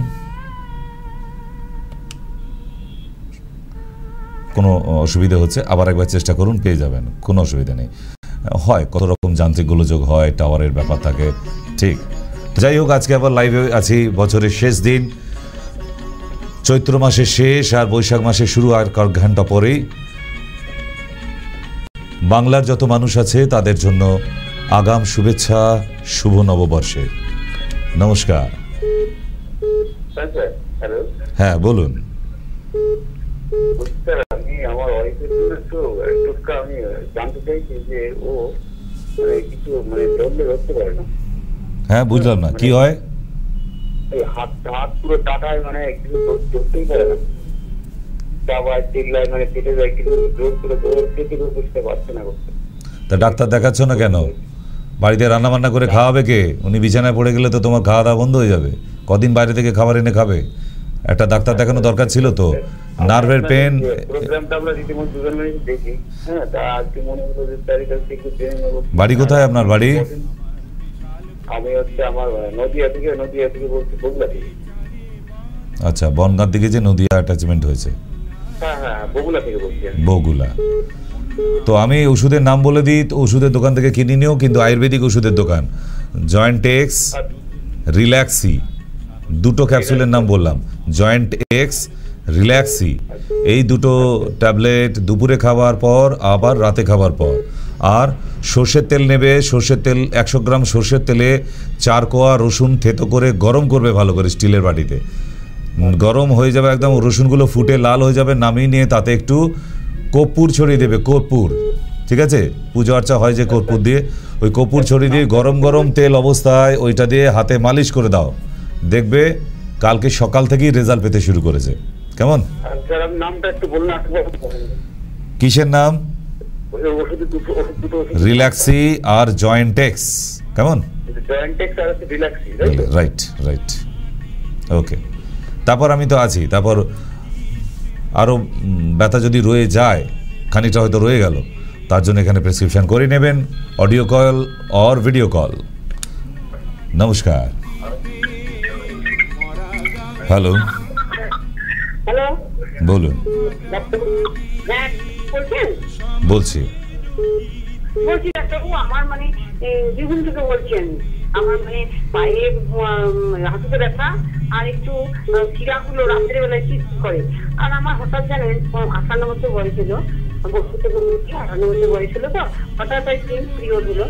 কোনো অসুবিধা হচ্ছে? আবার একবার চেষ্টা করুন, পেয়ে যাবেন। কোনো অসুবিধা নেই। হয়, কত রকম যান্ত্রিক গোলযোগ হয়, টাওয়ারের ব্যাপার থাকে, ঠিক। যাই হোক, আজকে আবার লাইভে আছি, বছরের শেষ দিন। চৈত্র মাসের শেষ আর বৈশাখ মাসের শুরু আর কয়েক ঘণ্টা পরেই। বাংলার যত মানুষ আছে, তাদের জন্য আগাম শুভেচ্ছা, শুভ নববর্ষে। নমস্কার। হ্যালো। হ্যাঁ বলুন। আমি আমার ওয়াইফের একটু একটু আমি জানতে চাইছি যে ও মানে কিছু মানে ধরলে ধরতে পারে না। হ্যাঁ বুঝলাম না। কি হয়? হাত হাত পুরো টাটায় মানে কিছু ধরতেই পারে মানে না। তা ডাক্তার দেখাচ্ছ না কেন? বাড়িতে রান্না বান্না করে খাওয়াবে কে? উনি বিছানায় পড়ে গেলে তো তোমার খাওয়া দাওয়া বন্ধ হয়ে যাবে। কদিন বাইরে থেকে খাবার এনে খাবে? একটা ডাক্তার দেখানো দরকার ছিল তো। নার্ভের পেন হ্যাঁ বাড়ি কোথায় আপনার বাড়ি? আমি হচ্ছে আমার নদিয়া থেকে নদিয়া থেকে বলছি বগুলা থেকে। আচ্ছা বনগাঁর দিকে যে নদিয়া অ্যাটাচমেন্ট হয়েছে। হ্যাঁ হ্যাঁ হ্যাঁ, বগুলা থেকে বলছি বগুলা তো আমি ওষুধের নাম বলে দিই ওষুধের দোকান থেকে কিনে নিও, কিন্তু আয়ুর্বেদিক ওষুধের দোকান। জয়েন্ট এক্স রিল্যাক্সি দুটো ক্যাপসুলের নাম বললাম। জয়েন্ট এক্স রিল্যাক্সি এই দুটো ট্যাবলেট দুপুরে খাওয়ার পর, আবার রাতে খাওয়ার পর। আর সর্ষের তেল নেবে, সর্ষের তেল একশো গ্রাম সর্ষের তেলে চার কোয়া রসুন থেতো করে গরম করবে ভালো করে স্টিলের বাটিতে। গরম হয়ে যাবে একদম, রসুনগুলো ফুটে লাল হয়ে যাবে, নামিয়ে নিয়ে তাতে একটু কর্পূর ছড়িয়ে দেবে কর্পূর। ঠিক আছে? পুজো আর্চা হয় যে কর্পূর দিয়ে ওই কর্পূর ছড়িয়ে দিয়ে গরম গরম তেল অবস্থায় ওইটা দিয়ে হাতে মালিশ করে দাও। দেখবে কালকে সকাল থেকেই রেজাল্ট পেতে শুরু করেছে। কেমন? কিসের নাম? রিল্যাক্সি আর জয়েন্টেক্স। কেমন? Right right. ওকে। তারপর আমি তো আছি তারপর আরও ব্যথা যদি রয়ে যায় খানিকটা হয়তো রয়ে গেল তার জন্য এখানে প্রেসক্রিপশন করে নেবেন audio call or video call নমস্কার। হ্যালো বলুন। হ্যাঁ বলছি। বলছি ডাক্তারবাবু আমার মানে জীবন থেকে বলছেন। আমার মানে পায়ে হাঁটুতে ব্যথা আর একটু শিরাগুলো রাত্রে বেলায় চিৎ করে। আর আমার হঠাৎ জানেন আঠান্ন বছর বয়স ছিল বছর থেকে বলছি আঠান্ন বছর বয়স ছিল তো? হঠাৎ তিন পিরিয়ড হলো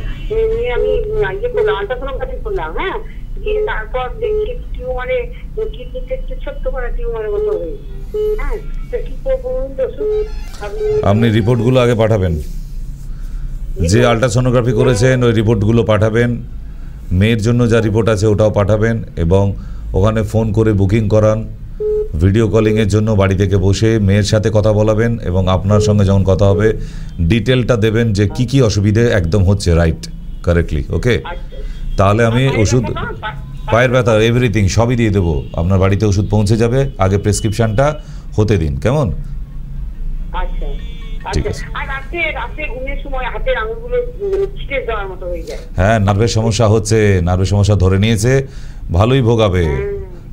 নিয়ে আমি ইয়ে করলাম আলট্রাসোনোগ্রাফি করলাম হ্যাঁ? দিয়ে তারপর দেখছি টিউমারে কিডনিতে একটু ছোট্ট করে টিউমারের মতো হয়ে হ্যাঁ তো কি করব বলুন তো আপনি রিপোর্টগুলো আগে পাঠাবেন। যে আলট্রাসোনোগ্রাফি করেছেন ওই রিপোর্টগুলো পাঠাবেন। মেয়ের জন্য যা রিপোর্ট আছে ওটাও পাঠাবেন এবং ওখানে ফোন করে বুকিং করান ভিডিও কলিংয়ের জন্য বাড়ি থেকে বসে মেয়ের সাথে কথা বলাবেন এবং আপনার সঙ্গে যখন কথা হবে ডিটেলটা দেবেন যে কি কি অসুবিধে একদম হচ্ছে রাইট কারেক্টলি ওকে তাহলে আমি ওষুধ, পায়ের ব্যথা এভরিথিং সবই দিয়ে দেবো। আপনার বাড়িতে ওষুধ পৌঁছে যাবে, আগে প্রেসক্রিপশনটা হতে দিন, কেমন? মতো হয়ে হ্যাঁ নার্ভের সমস্যা হচ্ছে নার্ভের সমস্যা ধরে নিয়েছে ভালোই ভোগাবে।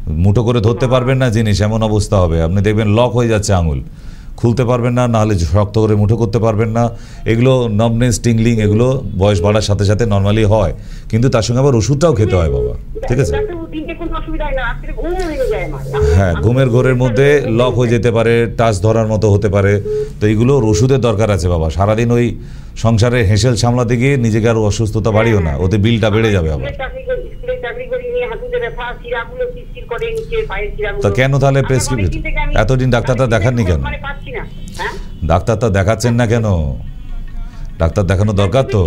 মুঠো করে ধরতে পারবেন না জিনিস এমন অবস্থা হবে। আপনি দেখবেন লক হয়ে যাচ্ছে আঙুল। খুলতে পারবেন না নাহলে শক্ত করে মুঠো করতে পারবেন না। এগুলো নবনেস টিংলিং এগুলো বয়স বাড়ার সাথে সাথে নর্মালি হয়। কিন্তু তার সঙ্গে আবার ওষুধটাও খেতে হয় বাবা। ঠিক আছে? হয় ঘুমের ঘোরের মধ্যে লক হয়ে যেতে পারে টাচ ধরার মতো হতে পারে। তো এইগুলোর ওষুধের দরকার আছে বাবা। সারাদিন ওই সংসারে হেসেল সামলাতে গিয়ে নিজেকে আরও অসুস্থতা বাড়িও না। ওতে বিলটা বেড়ে যাবে আবার। তা কেন তাহলে আমি- এতদিন ডাক্তারটা দেখাননি কেন? হ্যাঁ? ডাক্তারটা দেখাচ্ছেন না কেন? ডাক্তার দেখানো দরকার তো।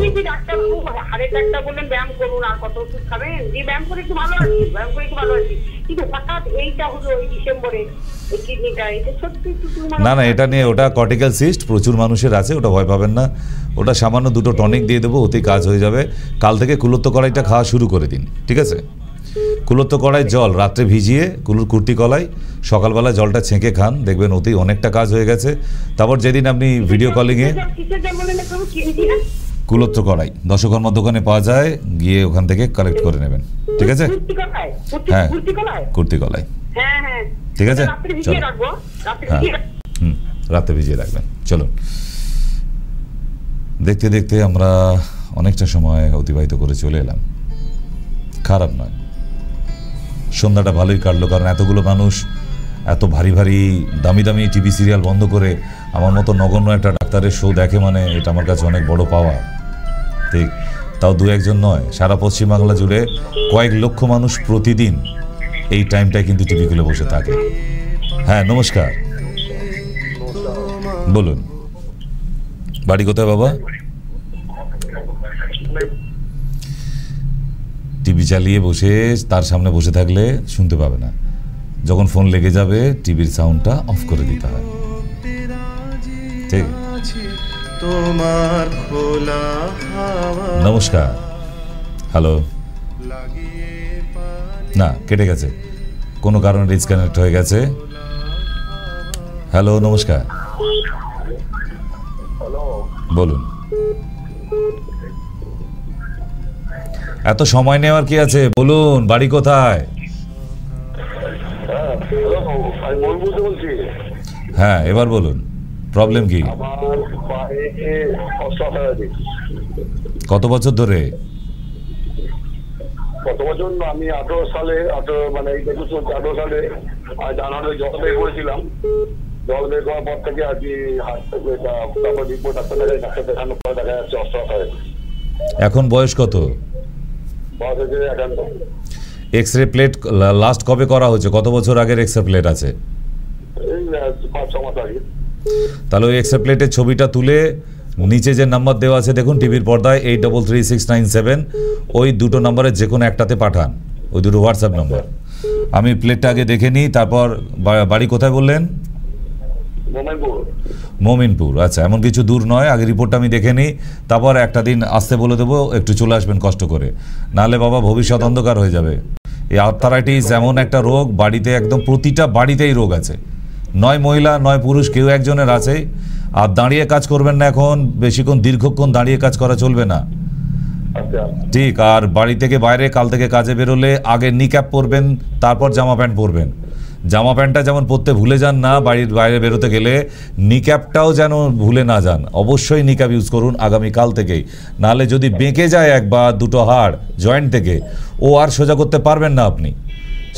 না না এটা নিয়ে ওটা কর্টিক্যাল সিস্ট প্রচুর মানুষের আছে ওটা ভয় পাবেন না। ওটা সামান্য দুটো টনিক দিয়ে দেবো ওতেই কাজ হয়ে যাবে। কাল থেকে কুলত্ব কড়াইটা খাওয়া শুরু করে দিন ঠিক আছে? কুলত্ব কড়াই জল রাত্রে ভিজিয়ে কুলুর কুর্তি কলাই সকালবেলা জলটা ছেঁকে খান দেখবেন ওতেই অনেকটা কাজ হয়ে গেছে। তারপর যেদিন আপনি ভিডিও কলিংয়ে? কুলত্র কড়াই দশকর্মা দোকানে পাওয়া যায় গিয়ে ওখান থেকে কালেক্ট করে নেবেন। ঠিক আছে? হ্যাঁ। কুর্তি কলাই? হ্যাঁ, হ্যাঁ। ঠিক আছে? চলো। হ্যাঁ। হুম রাতে ভিজিয়ে রাখবেন। চলুন। দেখতে দেখতে আমরা অনেকটা সময় অতিবাহিত করে চলে এলাম। খারাপ নয়। সন্ধ্যাটা ভালোই কাটলো, কারণ এতগুলো মানুষ এত ভারী ভারী দামি দামি টিভি সিরিয়াল বন্ধ করে আমার মতো নগণ্য একটা ডাক্তারের শো দেখে মানে এটা আমার কাছে অনেক বড় পাওয়া। ঠিক তাও দু একজন নয়, সারা পশ্চিমবাংলা জুড়ে কয়েক লক্ষ মানুষ প্রতিদিন এই টাইমটায় কিন্তু টিভি খুলে বসে থাকে। হ্যাঁ নমস্কার। বলুন। বাড়ি কোথায় বাবা? টিভি চালিয়ে বসে তার সামনে বসে থাকলে শুনতে পাবে না। যখন ফোন লেগে যাবে টিভির সাউন্ডটা অফ করে দিতে হয়। ঠিক। তোমার খোলা নমস্কার। হ্যালো না কেটে গেছে। কোনো কারণে ডিসকানেক্ট হয়ে গেছে। হ্যালো নমস্কার। বলুন। এত সময় নেওয়ার কি আছে? বলুন বাড়ি কোথায়? বলছি। হ্যাঁ এবার বলুন প্রবলেম কি? কত বছর ধরে? কত বছর? আমি আঠারো সালে আঠারো মানে আঠারো সালে জানুয়ারি জল বের করেছিলাম। জল বের করার পর থেকে আর কি তারপর রিপোর্ট ডাক্তার দেখানোর পরে দেখা যাচ্ছে অস্ট্রালজি এখন বয়স কত? এক্স রে প্লেট লাস্ট কবে করা হয়েছে? কত বছর আগের এক্স রে প্লেট আছে তাহলে ওই এক্সট্রা প্লেটের ছবিটা তুলে নিচে যে নাম্বার দেওয়া আছে দেখুন টিভির পর্দায় eight double three six nine seven ওই দুটো নাম্বারের যে কোনো একটাতে পাঠান। ওই দুটো হোয়াটসঅ্যাপ নাম্বার আমি প্লেটটা আগে দেখে নিই তারপর বাড়ি কোথায় বললেন? মোমেনপুর। আচ্ছা এমন কিছু দূর নয় আগে রিপোর্টটা আমি দেখে নিই তারপর একটা দিন আসতে বলে দেবো একটু চলে আসবেন কষ্ট করে। নাহলে বাবা ভবিষ্যৎ অন্ধকার হয়ে যাবে। এই আর্থারাইটিস এমন একটা রোগ বাড়িতে একদম প্রতিটা বাড়িতেই রোগ আছে। নয় মহিলা নয় পুরুষ কেউ একজনের আছে। আর দাঁড়িয়ে কাজ করবেন না এখন বেশিক্ষণ দীর্ঘক্ষণ দাঁড়িয়ে কাজ করা চলবে না। আচ্ছা। ঠিক আর বাড়ি থেকে বাইরে কাল থেকে কাজে বেরোলে আগে নিক্যাপ পরবেন তারপর জামা প্যান্ট পরবেন। জামা প্যান্টটা যেমন পরতে ভুলে যান না, বাড়ির বাইরে বেরোতে গেলে নিক্যাপটাও যেন ভুলে না যান। অবশ্যই নিক্যাপ ইউজ করুন আগামী কাল থেকেই। নাহলে যদি বেঁকে যায় এক বা দুটো হাড় জয়েন্ট থেকে, ও আর সোজা করতে পারবেন না আপনি।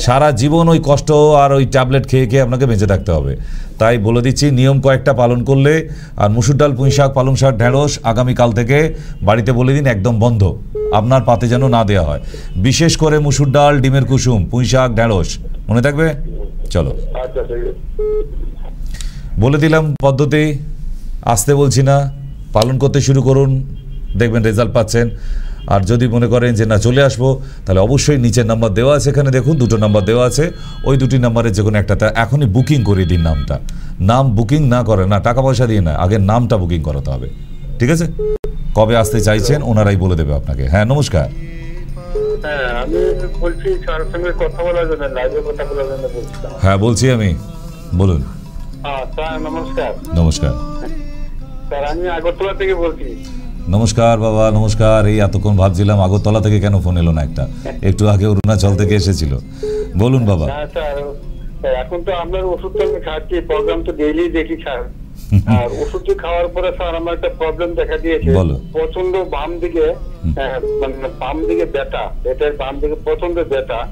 সারা জীবন ওই কষ্ট আর ওই ট্যাবলেট খেয়ে খেয়ে আপনাকে বেঁচে থাকতে হবে। তাই বলে দিচ্ছি, নিয়ম কয়েকটা পালন করলে, আর মুসুর ডাল, পুঁই শাক, পালং শাক ঢেঁড়স আগামীকাল থেকে বাড়িতে বলে দিন একদম বন্ধ। আপনার পাতে যেন না দেওয়া হয়। বিশেষ করে মুসুর ডাল, ডিমের কুসুম, পুঁই শাক ঢেঁড়স মনে থাকবে? চলো। আচ্ছা বলে দিলাম পদ্ধতি আসতে বলছি না পালন করতে শুরু করুন দেখবেন রেজাল্ট পাচ্ছেন। আর যদি মনে করেন যে না চলে আসব তাহলে অবশ্যই নিচের নাম্বার দেওয়া আছে এখানে দেখুন দুটো নাম্বার দেওয়া আছে। ওই দুটি নাম্বারে যে কোনো একটাতে এখনই বুকিং করিয়ে দিন নামটা। নাম বুকিং না করে না টাকা পয়সা দিয়ে না আগে নামটা বুকিং করাতে হবে। ঠিক আছে? কবে আসতে চাইছেন ওনারাই বলে দেবে আপনাকে। হ্যাঁ নমস্কার। হ্যাঁ আমি বলছি স্যার সঙ্গে কথা বলার জন্য লাইভে কথা বলার জন্য বলছিলাম হ্যাঁ বলছি আমি। বলুন। হ্যাঁ স্যার নমস্কার। নমস্কার। স্যার আমি আগরতলা থেকে বলছি। নমস্কার বাবা নমস্কার। এই এতক্ষণ ভাবছিলাম আগরতলা থেকে কেন ফোন এলো না একটা। একটু আগে অরুণাচল থেকে এসেছিল। বলুন বাবা। হ্যাঁ এখন তো আপনার ওষুধ তো আমি খাচ্ছি প্রোগ্রাম তো ডেইলি দেখি স্যার। আর ওষুধটি খাওয়ার পরে স্যার আমার একটা প্রবলেম দেখা দিয়েছে। বলো। প্রচণ্ড বাম দিকে মানে বাম দিকে ব্যথা পেটের বাম দিকে প্রচণ্ড ব্যথা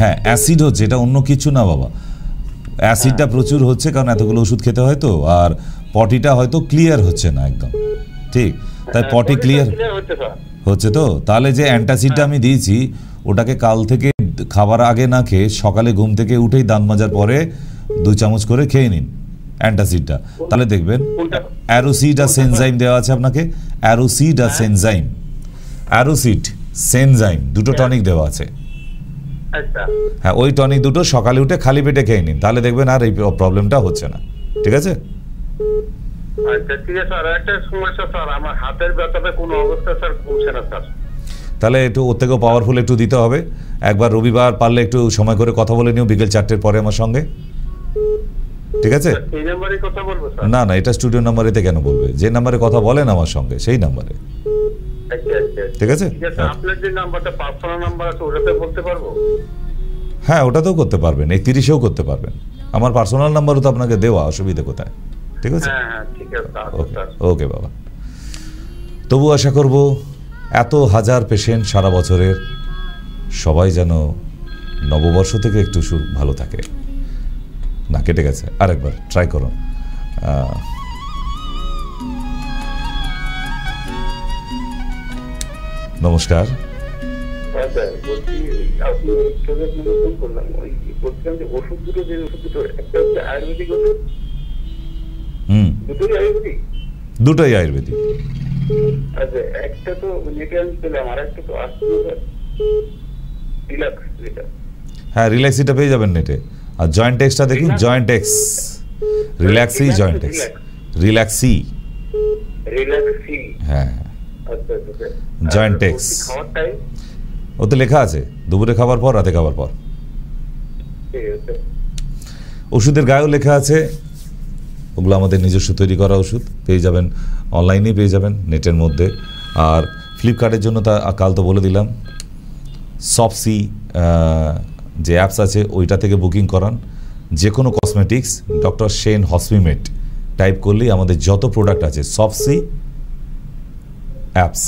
হ্যাঁ অ্যাসিড হচ্ছে এটা অন্য কিছু না বাবা। অ্যাসিডটা প্রচুর হচ্ছে কারণ এতগুলো ওষুধ খেতে হয় তো আর পটিটা হয়তো ক্লিয়ার হচ্ছে না একদম। ঠিক? তাই হ্যাঁ, পটি ক্লিয়ার ক্লিয়ার হচ্ছে হচ্ছে তো? তাহলে যে অ্যান্টাসিডটা আমি দিয়েছি ওটাকে কাল থেকে খাবার আগে না খেয়ে সকালে ঘুম থেকে উঠেই দাঁত মাজার পরে দু চামচ করে খেয়ে নিন। অ্যান্টাসিডটা। তাহলে দেখবেন অ্যারোসিড আর সেনজাইম দেওয়া আছে আপনাকে। অ্যারোসিড সেনজাইম। অ্যারোসিড সেনজাইম দুটো টনিক দেওয়া আছে। আচ্ছা। হ্যাঁ ওই টনিক দুটো সকালে উঠে খালি পেটে খেয়ে নিন। তাহলে দেখবেন আর এই প্রবলেমটা হচ্ছে না। ঠিক আছে? আচ্ছা ঠিক আছে। স্যার একটা সমস্যা স্যার আমার হাতের ব্যথাটা কোনো অবস্থা স্যার কমছে না স্যার। তাহলে একটু ওর থেকেও পাওয়ারফুল একটু দিতে হবে। একবার রবিবার পারলে একটু সময় করে কথা বলে নিও বিকেল চারটের পরে আমার সঙ্গে। ঠিক আছে? এই না না এটা স্টুডিও নাম্বারেতে কেন বলবে? যে নাম্বারে কথা বলেন আমার সঙ্গে সেই নাম্বারে। আচ্ছা আচ্ছা। ঠিক আছে? আপনার যে নাম্বারটা পার্সোনাল নাম্বার আছে ওটাতে বলতে পারব? হ্যাঁ ওটাতেও করতে পারবেন একত্রিশেও করতে পারবেন। আমার পার্সোনাল নাম্বারও তো আপনাকে দেওয়া অসুবিধা কোথায়? ঠিক আছে? হ্যাঁ হ্যাঁ ঠিক আছে ওকে বাবা। তবু আশা করব এত হাজার পেশেন্ট সারা বছরের সবাই যেন নববর্ষ থেকে একটু ভালো থাকে। না কেটে গেছে। আরেকবার ট্রাই করুন নমস্কার। হ্যাঁ দুটোই আয়ুর্বেদিক? আচ্ছা একটা তো নেটে আমি পেলাম আর একটা তো আসছিল স্যার। রিল্যাক্স হ্যাঁ রিল্যাক্সিটা পেয়ে যাবেন নেটে। আর জয়েন্ট এক্সটা দেখুন জয়েন্ট এক্স রিল্যাক্সি জয়েন্ট এক্স রিল্যাক্সি রিল্যাক্সি হ্যাঁ। জয়েন্ট আচ্ছা. ওষুধ খাওয়ার টাইম ওতে লেখা আছে দুপুরে খাবার পর রাতে খাবার পর। ওষুধের গায়েও লেখা আছে ওগুলো আমাদের নিজস্ব তৈরি করা ওষুধ পেয়ে যাবেন অনলাইনেই পেয়ে যাবেন নেটের মধ্যে। আর ফ্লিপকার্টের জন্য তা কাল তো বলে দিলাম সফসি যে অ্যাপস আছে, ওইটা থেকে বুকিং করান। যে কোনো কসমেটিক্স ডক্টর শেন হসপিমেট টাইপ করলেই আমাদের যত প্রোডাক্ট আছে সফসি অ্যাপস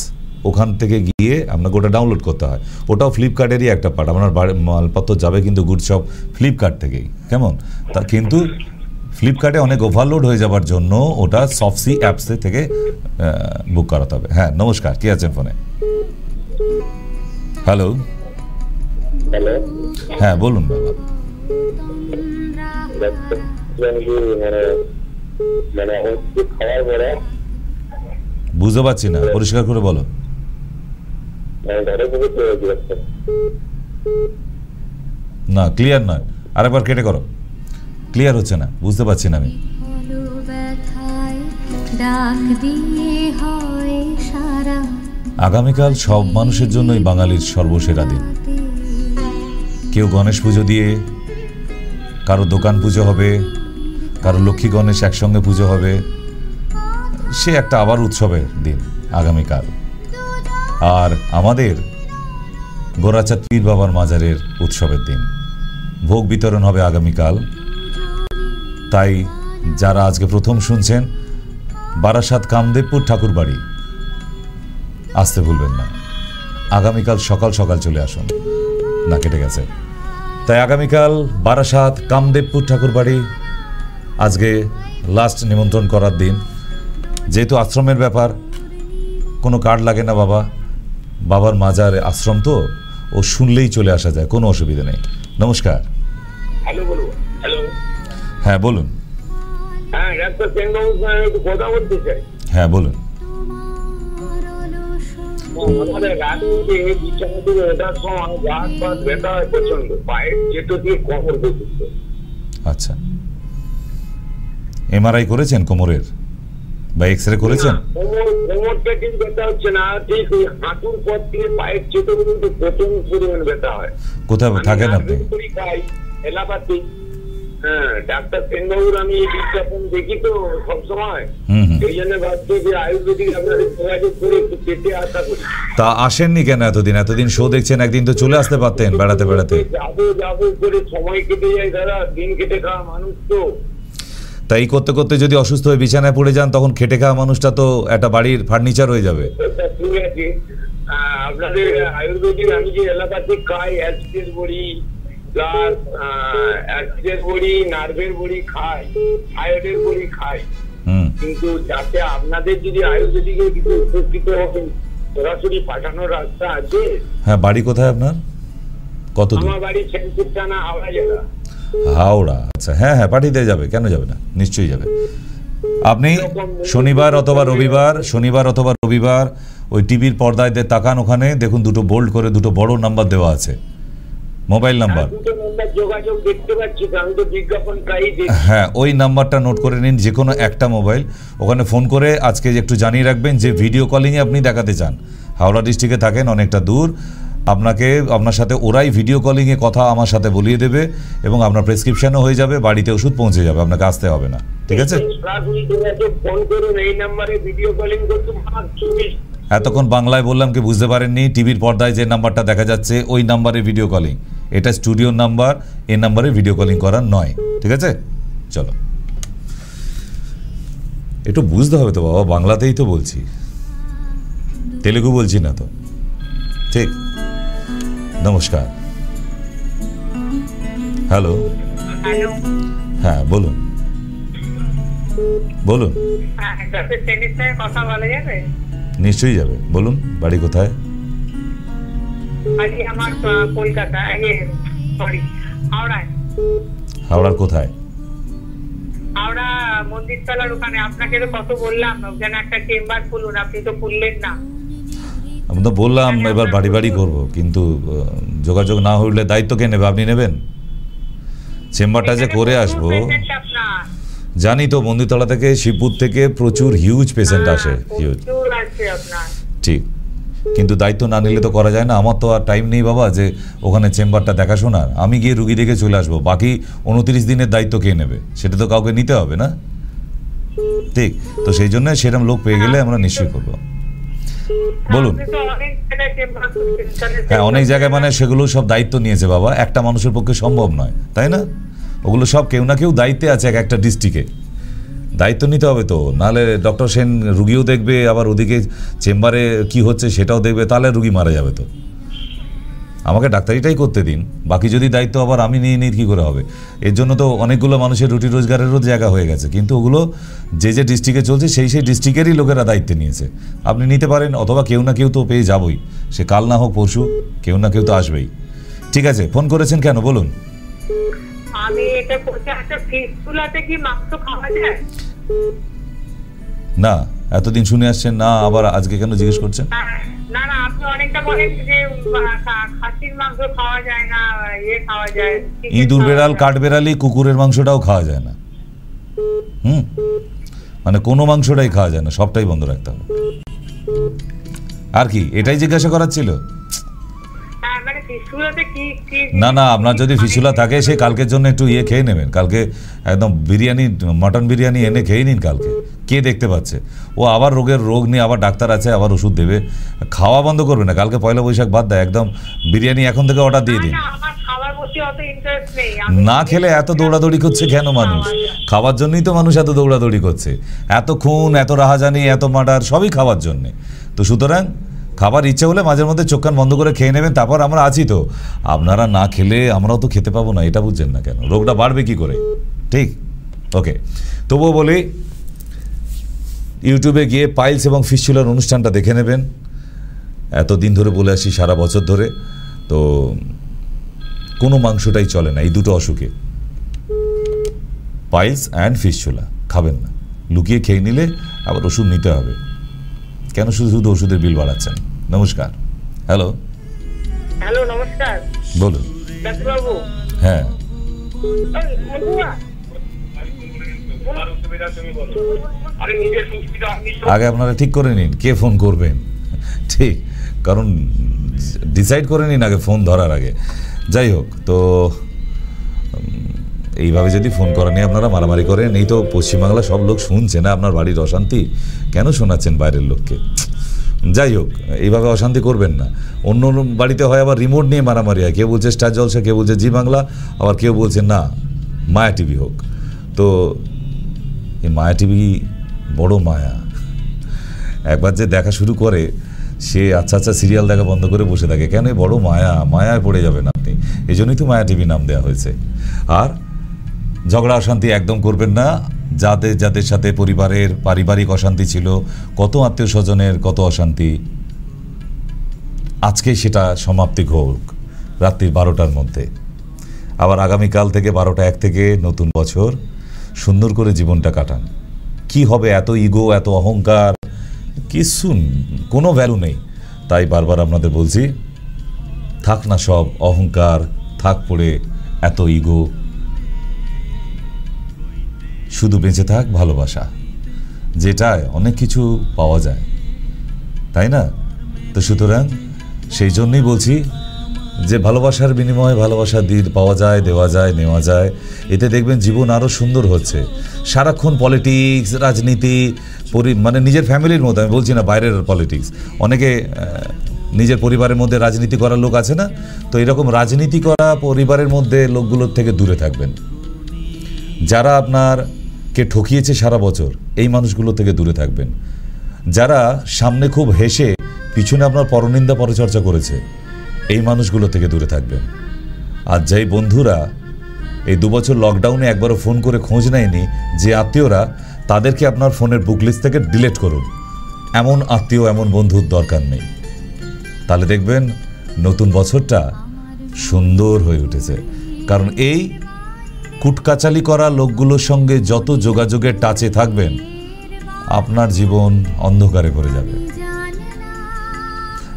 ওখান থেকে গিয়ে আপনাকে ওটা ডাউনলোড করতে হয়। ওটাও ফ্লিপকার্টেরই একটা পার্ট আপনার মালপত্র যাবে কিন্তু গুড সব ফ্লিপকার্ট থেকেই। কেমন? তা কিন্তু ফ্লিপকার্টে অনেক ওভারলোড হয়ে যাবার জন্য ওটা সফসি অ্যাপসে থেকে বুক করাতে হবে। হ্যাঁ নমস্কার। কে আছেন ফোনে হ্যালো হ্যালো হ্যাঁ বলুন বাবা। মানে মানে বুঝতে পারছি না পরিষ্কার করে বলো। মানে না ক্লিয়ার নয়। আরেকবার কেটে করো। ক্লিয়ার হচ্ছে না বুঝতে পারছি না আমি। আগামীকাল সব মানুষের জন্যই বাঙালির সর্বসেরা দিন। কেউ গণেশ পুজো দিয়ে, কারও দোকান পুজো হবে, কারও লক্ষ্মী গণেশ একসঙ্গে পুজো হবে, সে একটা আবার উৎসবের দিন আগামীকাল। আর আমাদের গোরাচাঁদ পীর বাবার মাজারের উৎসবের দিন। ভোগ বিতরণ হবে আগামীকাল। তাই যারা আজকে প্রথম শুনছেন, বারাসাত কামদেবপুর ঠাকুর বাড়ি আসতে ভুলবেন না। আগামীকাল সকাল সকাল চলে আসুন। না, কেটে গেছে। তাই আগামীকাল বারাসাত কামদেবপুর ঠাকুর বাড়ি আজকে লাস্ট নিমন্ত্রণ করার দিন। যেহেতু আশ্রমের ব্যাপার কোনো কার্ড লাগে না বাবা। বাবার মাজার আশ্রম তো ও শুনলেই চলে আসা যায় কোনো অসুবিধা নেই। নমস্কার। Hello hello. হ্যাঁ বলুন। হ্যাঁ কথা বলতে চাই। হ্যাঁ বলুন। আমাদের রাত্রিতে বিছানা ওঠার সময় হাত পাত ব্যথা হয় প্রচণ্ড পায়ের চেটো দিয়ে কমর পর্যন্ত আচ্ছা এমআরআই করেছেন কোমরের? বা এক্স রে করেছেন কোমর কোমরটা ঠিক ব্যথা হচ্ছে না। ঠিক হাঁটুর পর থেকে পায়ের চেটো পর্যন্ত প্রচণ্ড পরিমাণ ব্যথা হয়। কোথায় থাকেন আপনি? এলাকাতে হ্যাঁ ডাক্তার সেনবাবুর আমি বিজ্ঞাপন দেখি তো সবসময়। এই জন্য ভাবছি যে আয়ুর্বেদিক আপনাদের যোগাযোগ করে একটু পেতে আশা করি। তা আসেননি কেন এতদিন? এতদিন শো দেখছেন একদিন তো চলে আসতে পারতেন বেড়াতে বেড়াতে। যাব যাব করে সময় কেটে যায় দাদা দিন কেটে খাওয়া মানুষ তো। তাই করতে করতে যদি অসুস্থ হয়ে বিছানায় পড়ে যান তখন খেটে খাওয়া মানুষটা তো একটা বাড়ির ফার্নিচার হয়ে যাবে। ঠিক আছে। আপনাদের আয়ুর্বেদিক আমি যে এলাকাতে খাই অ্যাসিডের বড়ি প্লাস অ্যাসিডের বড়ি নার্ভের বড়ি থাইরয়েডের বড়ি কিন্তু যাতে আপনাদের যদি আয়ুর্বেদিকে কিছু উপকৃত হবেন সরাসরি পাঠানোর রাস্তা আছে? হ্যাঁ বাড়ি কোথায় আপনার? কত আমার বাড়ি থানা হাওড়া জেলা। হাওড়া আচ্ছা হ্যাঁ হ্যাঁ পাঠিয়ে দেওয়া যাবে কেন যাবে না? নিশ্চয়ই যাবে। আপনি শনিবার অথবা রবিবার শনিবার অথবা রবিবার ওই টিভির পর্দায় দিয়ে তাকান ওখানে দেখুন দুটো বোল্ড করে দুটো বড় নাম্বার দেওয়া আছে। মোবাইল নাম্বার নম্বর যোগাযোগ দেখতে পাচ্ছি আমি তো বিজ্ঞাপন হ্যাঁ ওই নাম্বারটা নোট করে নিন যে কোনো একটা মোবাইল ওখানে ফোন করে আজকে একটু জানিয়ে রাখবেন যে ভিডিও কলিংয়ে আপনি দেখাতে চান। হাওড়া ডিস্ট্রিক্টে থাকেন অনেকটা দূর। আপনাকে আপনার সাথে ওরাই ভিডিও কলিংয়ে কথা আমার সাথে বলিয়ে দেবে এবং আপনার প্রেসক্রিপশনও হয়ে যাবে বাড়িতে ওষুধ পৌঁছে যাবে আপনাকে আসতে হবে না। ঠিক আছে? এতক্ষণ বাংলায় বললাম কি বুঝতে পারেননি টিভির পর্দায় যে নাম্বারটা দেখা যাচ্ছে ওই নাম্বারে ভিডিও কলিং এটা স্টুডিওর নাম্বার এই নাম্বারে ভিডিও কলিং করার নয় ঠিক আছে? চলো। একটু বুঝতে হবে তো বাবা বাংলাতেই তো বলছি। তেলেগু বলছি না তো। ঠিক। নমস্কার। হ্যালো হ্যাঁ বলুন। বলুন। হ্যাঁ নিশ্চয়ই যাবে। বলুন বাড়ি কোথায়? আজকে আমার কলকাতা সরি হাওড়ায়। হাওড়ার কোথায়? হাওড়া মন্দিরতলার ওখানে আপনাকে তো কত বললাম ওখানে একটা চেম্বার খুলুন আপনি তো খুললেন না। আমি তো বললাম এবার বাড়ি বাড়ি করব কিন্তু যোগাযোগ না হইলে দায়িত্ব কে নেবে? আপনি নেবেন? চেম্বারটা যে করে আসব। জানি তো মন্দিরতলা থেকে শিবপুর থেকে প্রচুর হিউজ পেশেন্ট আসে। হিউজ ঠিক। কিন্তু দায়িত্ব না নিলে তো করা যায় না। আমার তো আর টাইম নেই বাবা যে ওখানে চেম্বারটা দেখাশোনার। আমি গিয়ে রুগী রেখে চলে আসব। বাকি উনত্রিশ দিনের দায়িত্ব কে নেবে? সেটা তো কাউকে নিতে হবে না? ঠিক তো সেই জন্য সেরকম লোক পেয়ে গেলে আমরা নিশ্চয়ই করব। বলুন। হ্যাঁ অনেক জায়গায় মানে সেগুলো সব দায়িত্ব নিয়েছে বাবা। একটা মানুষের পক্ষে সম্ভব নয় তাই না? ওগুলো সব কেউ না কেউ দায়িত্বে আছে এক একটা ডিস্ট্রিক্টে দায়িত্ব নিতে হবে তো। নাহলে ডক্টর সেন রুগীও দেখবে, আবার ওদিকে চেম্বারে কি হচ্ছে সেটাও দেখবে, তাহলে রুগী মারা যাবে তো। আমাকে ডাক্তারিটাই করতে দিন, বাকি যদি দায়িত্ব আবার আমি নিয়ে নিই, কী করে হবে? এর জন্য তো অনেকগুলো মানুষের রুটি রোজগারেরও জায়গা হয়ে গেছে, কিন্তু ওগুলো যে যে ডিস্ট্রিক্টে চলছে, সেই সেই ডিস্ট্রিক্টেরই লোকেরা দায়িত্ব নিয়েছে। আপনি নিতে পারেন, অথবা কেউ না কেউ তো পেয়ে যাবই। সে কাল না হোক পরশু, কেউ না কেউ তো আসবেই। ঠিক আছে, ফোন করেছেন কেন? বলুন। এটা করছি একটা ফিসফুলাতে কি মাংস খাওয়া যায়? না এতদিন শুনে আসছেন না আবার আজকে কেন জিজ্ঞেস করছেন? না না আপনি অনেকটা বলেন যে খাসির মাংস খাওয়া যায় না ইয়ে খাওয়া যায় ইঁদুর বেড়াল যায়। কাঠবেড়ালি কুকুরের মাংসটাও খাওয়া যায় না। হুম? মানে কোনো মাংসটাই খাওয়া যায় না সবটাই বন্ধ রাখতে হবে। আর কি এটাই জিজ্ঞাসা করার ছিল? না না আপনার যদি ফিসুলা থাকে সে কালকের জন্য একটু ইয়ে খেয়ে নেবেন। কালকে একদম বিরিয়ানি মটন বিরিয়ানি এনে খেয়ে নিন কালকে। কে দেখতে পাচ্ছে? ও আবার রোগের রোগ নিয়ে আবার ডাক্তার আছে আবার ওষুধ দেবে। খাওয়া বন্ধ করবে না কালকে পয়লা বৈশাখ বাদ দেয় একদম বিরিয়ানি এখন থেকে অর্ডার দিয়ে দিন। না খেলে এত দৌড়াদৌড়ি করছে কেন মানুষ? খাওয়ার জন্যই তো মানুষ এত দৌড়াদৌড়ি করছে। এত খুন এত রাহাজানি এত মার্ডার সবই খাওয়ার জন্যে। তো সুতরাং খাবার ইচ্ছে হলে মাঝে মধ্যে চোখ কান বন্ধ করে খেয়ে নেবেন, তারপর আমরা আছি তো। আপনারা না খেলে আমরাও তো খেতে পাবো না, এটা বুঝছেন না কেন? রোগটা বাড়বে কি করে? ঠিক? ওকে তবুও বলি ইউটিউবে গিয়ে পাইলস এবং ফিসচুলার অনুষ্ঠানটা দেখে নেবেন। এতদিন ধরে বলে আসি, সারা বছর ধরে। তো কোনো মাংসটাই চলে না, এই দুটো অসুখে। পাইলস অ্যান্ড ফিসচুলা খাবেন না। লুকিয়ে খেয়ে নিলে আবার ওষুধ নিতে হবে। কেন শুধু শুধু ওষুধের বিল বাড়াচ্ছেন? নমস্কার। হ্যালো হ্যালো নমস্কার। বলুন। ডাক্তারবাবু। হ্যাঁ। আগে আপনারা ঠিক করে নিন কে ফোন করবেন? ঠিক কারণ ডিসাইড করে নিন আগে ফোন ধরার আগে। যাই হোক তো এইভাবে যদি ফোন করা নিয়ে আপনারা মারামারি করেন, এই তো পশ্চিমবাংলা সব লোক শুনছে না আপনার বাড়ির অশান্তি, কেন শোনাচ্ছেন বাইরের লোককে? যাই হোক, এইভাবে অশান্তি করবেন না। অন্য বাড়িতে হয় আবার রিমোট নিয়ে মারামারি হয়। কেউ বলছে স্টার জলসা কেউ বলছে জি বাংলা আবার কেউ বলছে না মায়া টিভি হোক। তো এই মায়া টিভি বড় মায়া। একবার যে দেখা শুরু করে, সে আচ্ছা আচ্ছা সিরিয়াল দেখা বন্ধ করে বসে থাকে। কেন বড় মায়া? মায়ায় পড়ে যাবেন আপনি। এই জন্যই তো মায়া টিভি নাম দেওয়া হয়েছে। আর ঝগড়া, অশান্তি একদম করবেন না। যাদের যাদের সাথে পরিবারের পারিবারিক অশান্তি ছিল, কত আত্মীয় স্বজনের কত অশান্তি। আজকে সেটা সমাপ্তি হোক, রাত্রি বারোটার মধ্যে। আবার আগামীকাল থেকে বারোটা এক থেকে নতুন বছর, সুন্দর করে জীবনটা কাটান। কি হবে এত ইগো, এত অহংকার? কিছু কোনো ভ্যালু নেই। তাই বারবার আপনাদের বলছি, থাক না সব অহংকার, থাক পড়ে এত ইগো। শুধু বেঁচে থাক ভালোবাসা, যেটায় অনেক কিছু পাওয়া যায়। তাই না? তো সুতরাং সেই জন্যই বলছি যে ভালোবাসার বিনিময়ে ভালোবাসা দিয়ে পাওয়া যায়, দেওয়া যায়, নেওয়া যায়। এতে দেখবেন জীবন আরও সুন্দর হচ্ছে। সারাক্ষণ পলিটিক্স রাজনীতি, পরি মানে নিজের ফ্যামিলির মধ্যে, আমি বলছি না বাইরের পলিটিক্স অনেকে নিজের পরিবারের মধ্যে রাজনীতি করার লোক আছে না? তো এরকম রাজনীতি করা পরিবারের মধ্যে লোকগুলোর থেকে দূরে থাকবেন। যারা আপনার কে ঠকিয়েছে সারা বছর, এই মানুষগুলো থেকে দূরে থাকবেন। যারা সামনে খুব হেসে পিছনে আপনার পরনিন্দা পরচর্চা করেছে, এই মানুষগুলো থেকে দূরে থাকবেন। আর যেই বন্ধুরা এই দুবছর লকডাউনে একবারও ফোন করে খোঁজ নেয়নি, যে আত্মীয়রা, তাদেরকে আপনার ফোনের বুক লিস্ট থেকে ডিলিট করুন। এমন আত্মীয়, এমন বন্ধুর দরকার নেই। তাহলে দেখবেন নতুন বছরটা সুন্দর হয়ে উঠেছে। কারণ এই কুটকাচালি করা লোকগুলোর সঙ্গে যত যোগাযোগের টাচে থাকবেন, আপনার জীবন অন্ধকারে ভরে যাবে।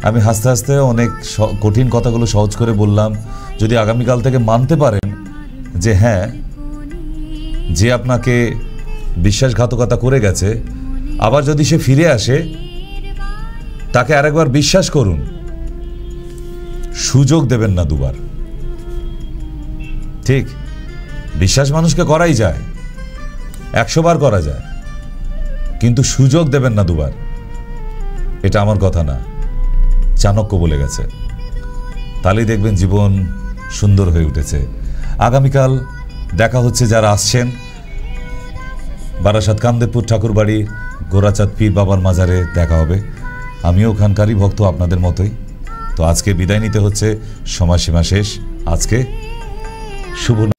আমি হাসতে হাসতে অনেক কঠিন কথাগুলো সহজ করে বললাম, যদি আগামীকাল থেকে মানতে পারেন যে হ্যাঁ যে আপনাকে বিশ্বাসঘাতকতা করে গেছে, আবার যদি সে ফিরে আসে, তাকে আরেকবার বিশ্বাস করুন, সুযোগ দেবেন না দুবার। ঠিক? বিশ্বাস মানুষকে করাই যায়। একশো বার করা যায়। কিন্তু সুযোগ দেবেন না দুবার। এটা আমার কথা না। চাণক্য বলে গেছে। তাহলেই দেখবেন জীবন সুন্দর হয়ে উঠেছে। আগামীকাল দেখা হচ্ছে যারা আসছেন। বারাসাত কামদেবপুর ঠাকুরবাড়ি গোরাচাঁদ পীর বাবার মাজারে দেখা হবে। আমিও ওখানকারই ভক্ত আপনাদের মতোই। তো আজকে বিদায় নিতে হচ্ছে। সময়সীমা শেষ। আজকে শুভ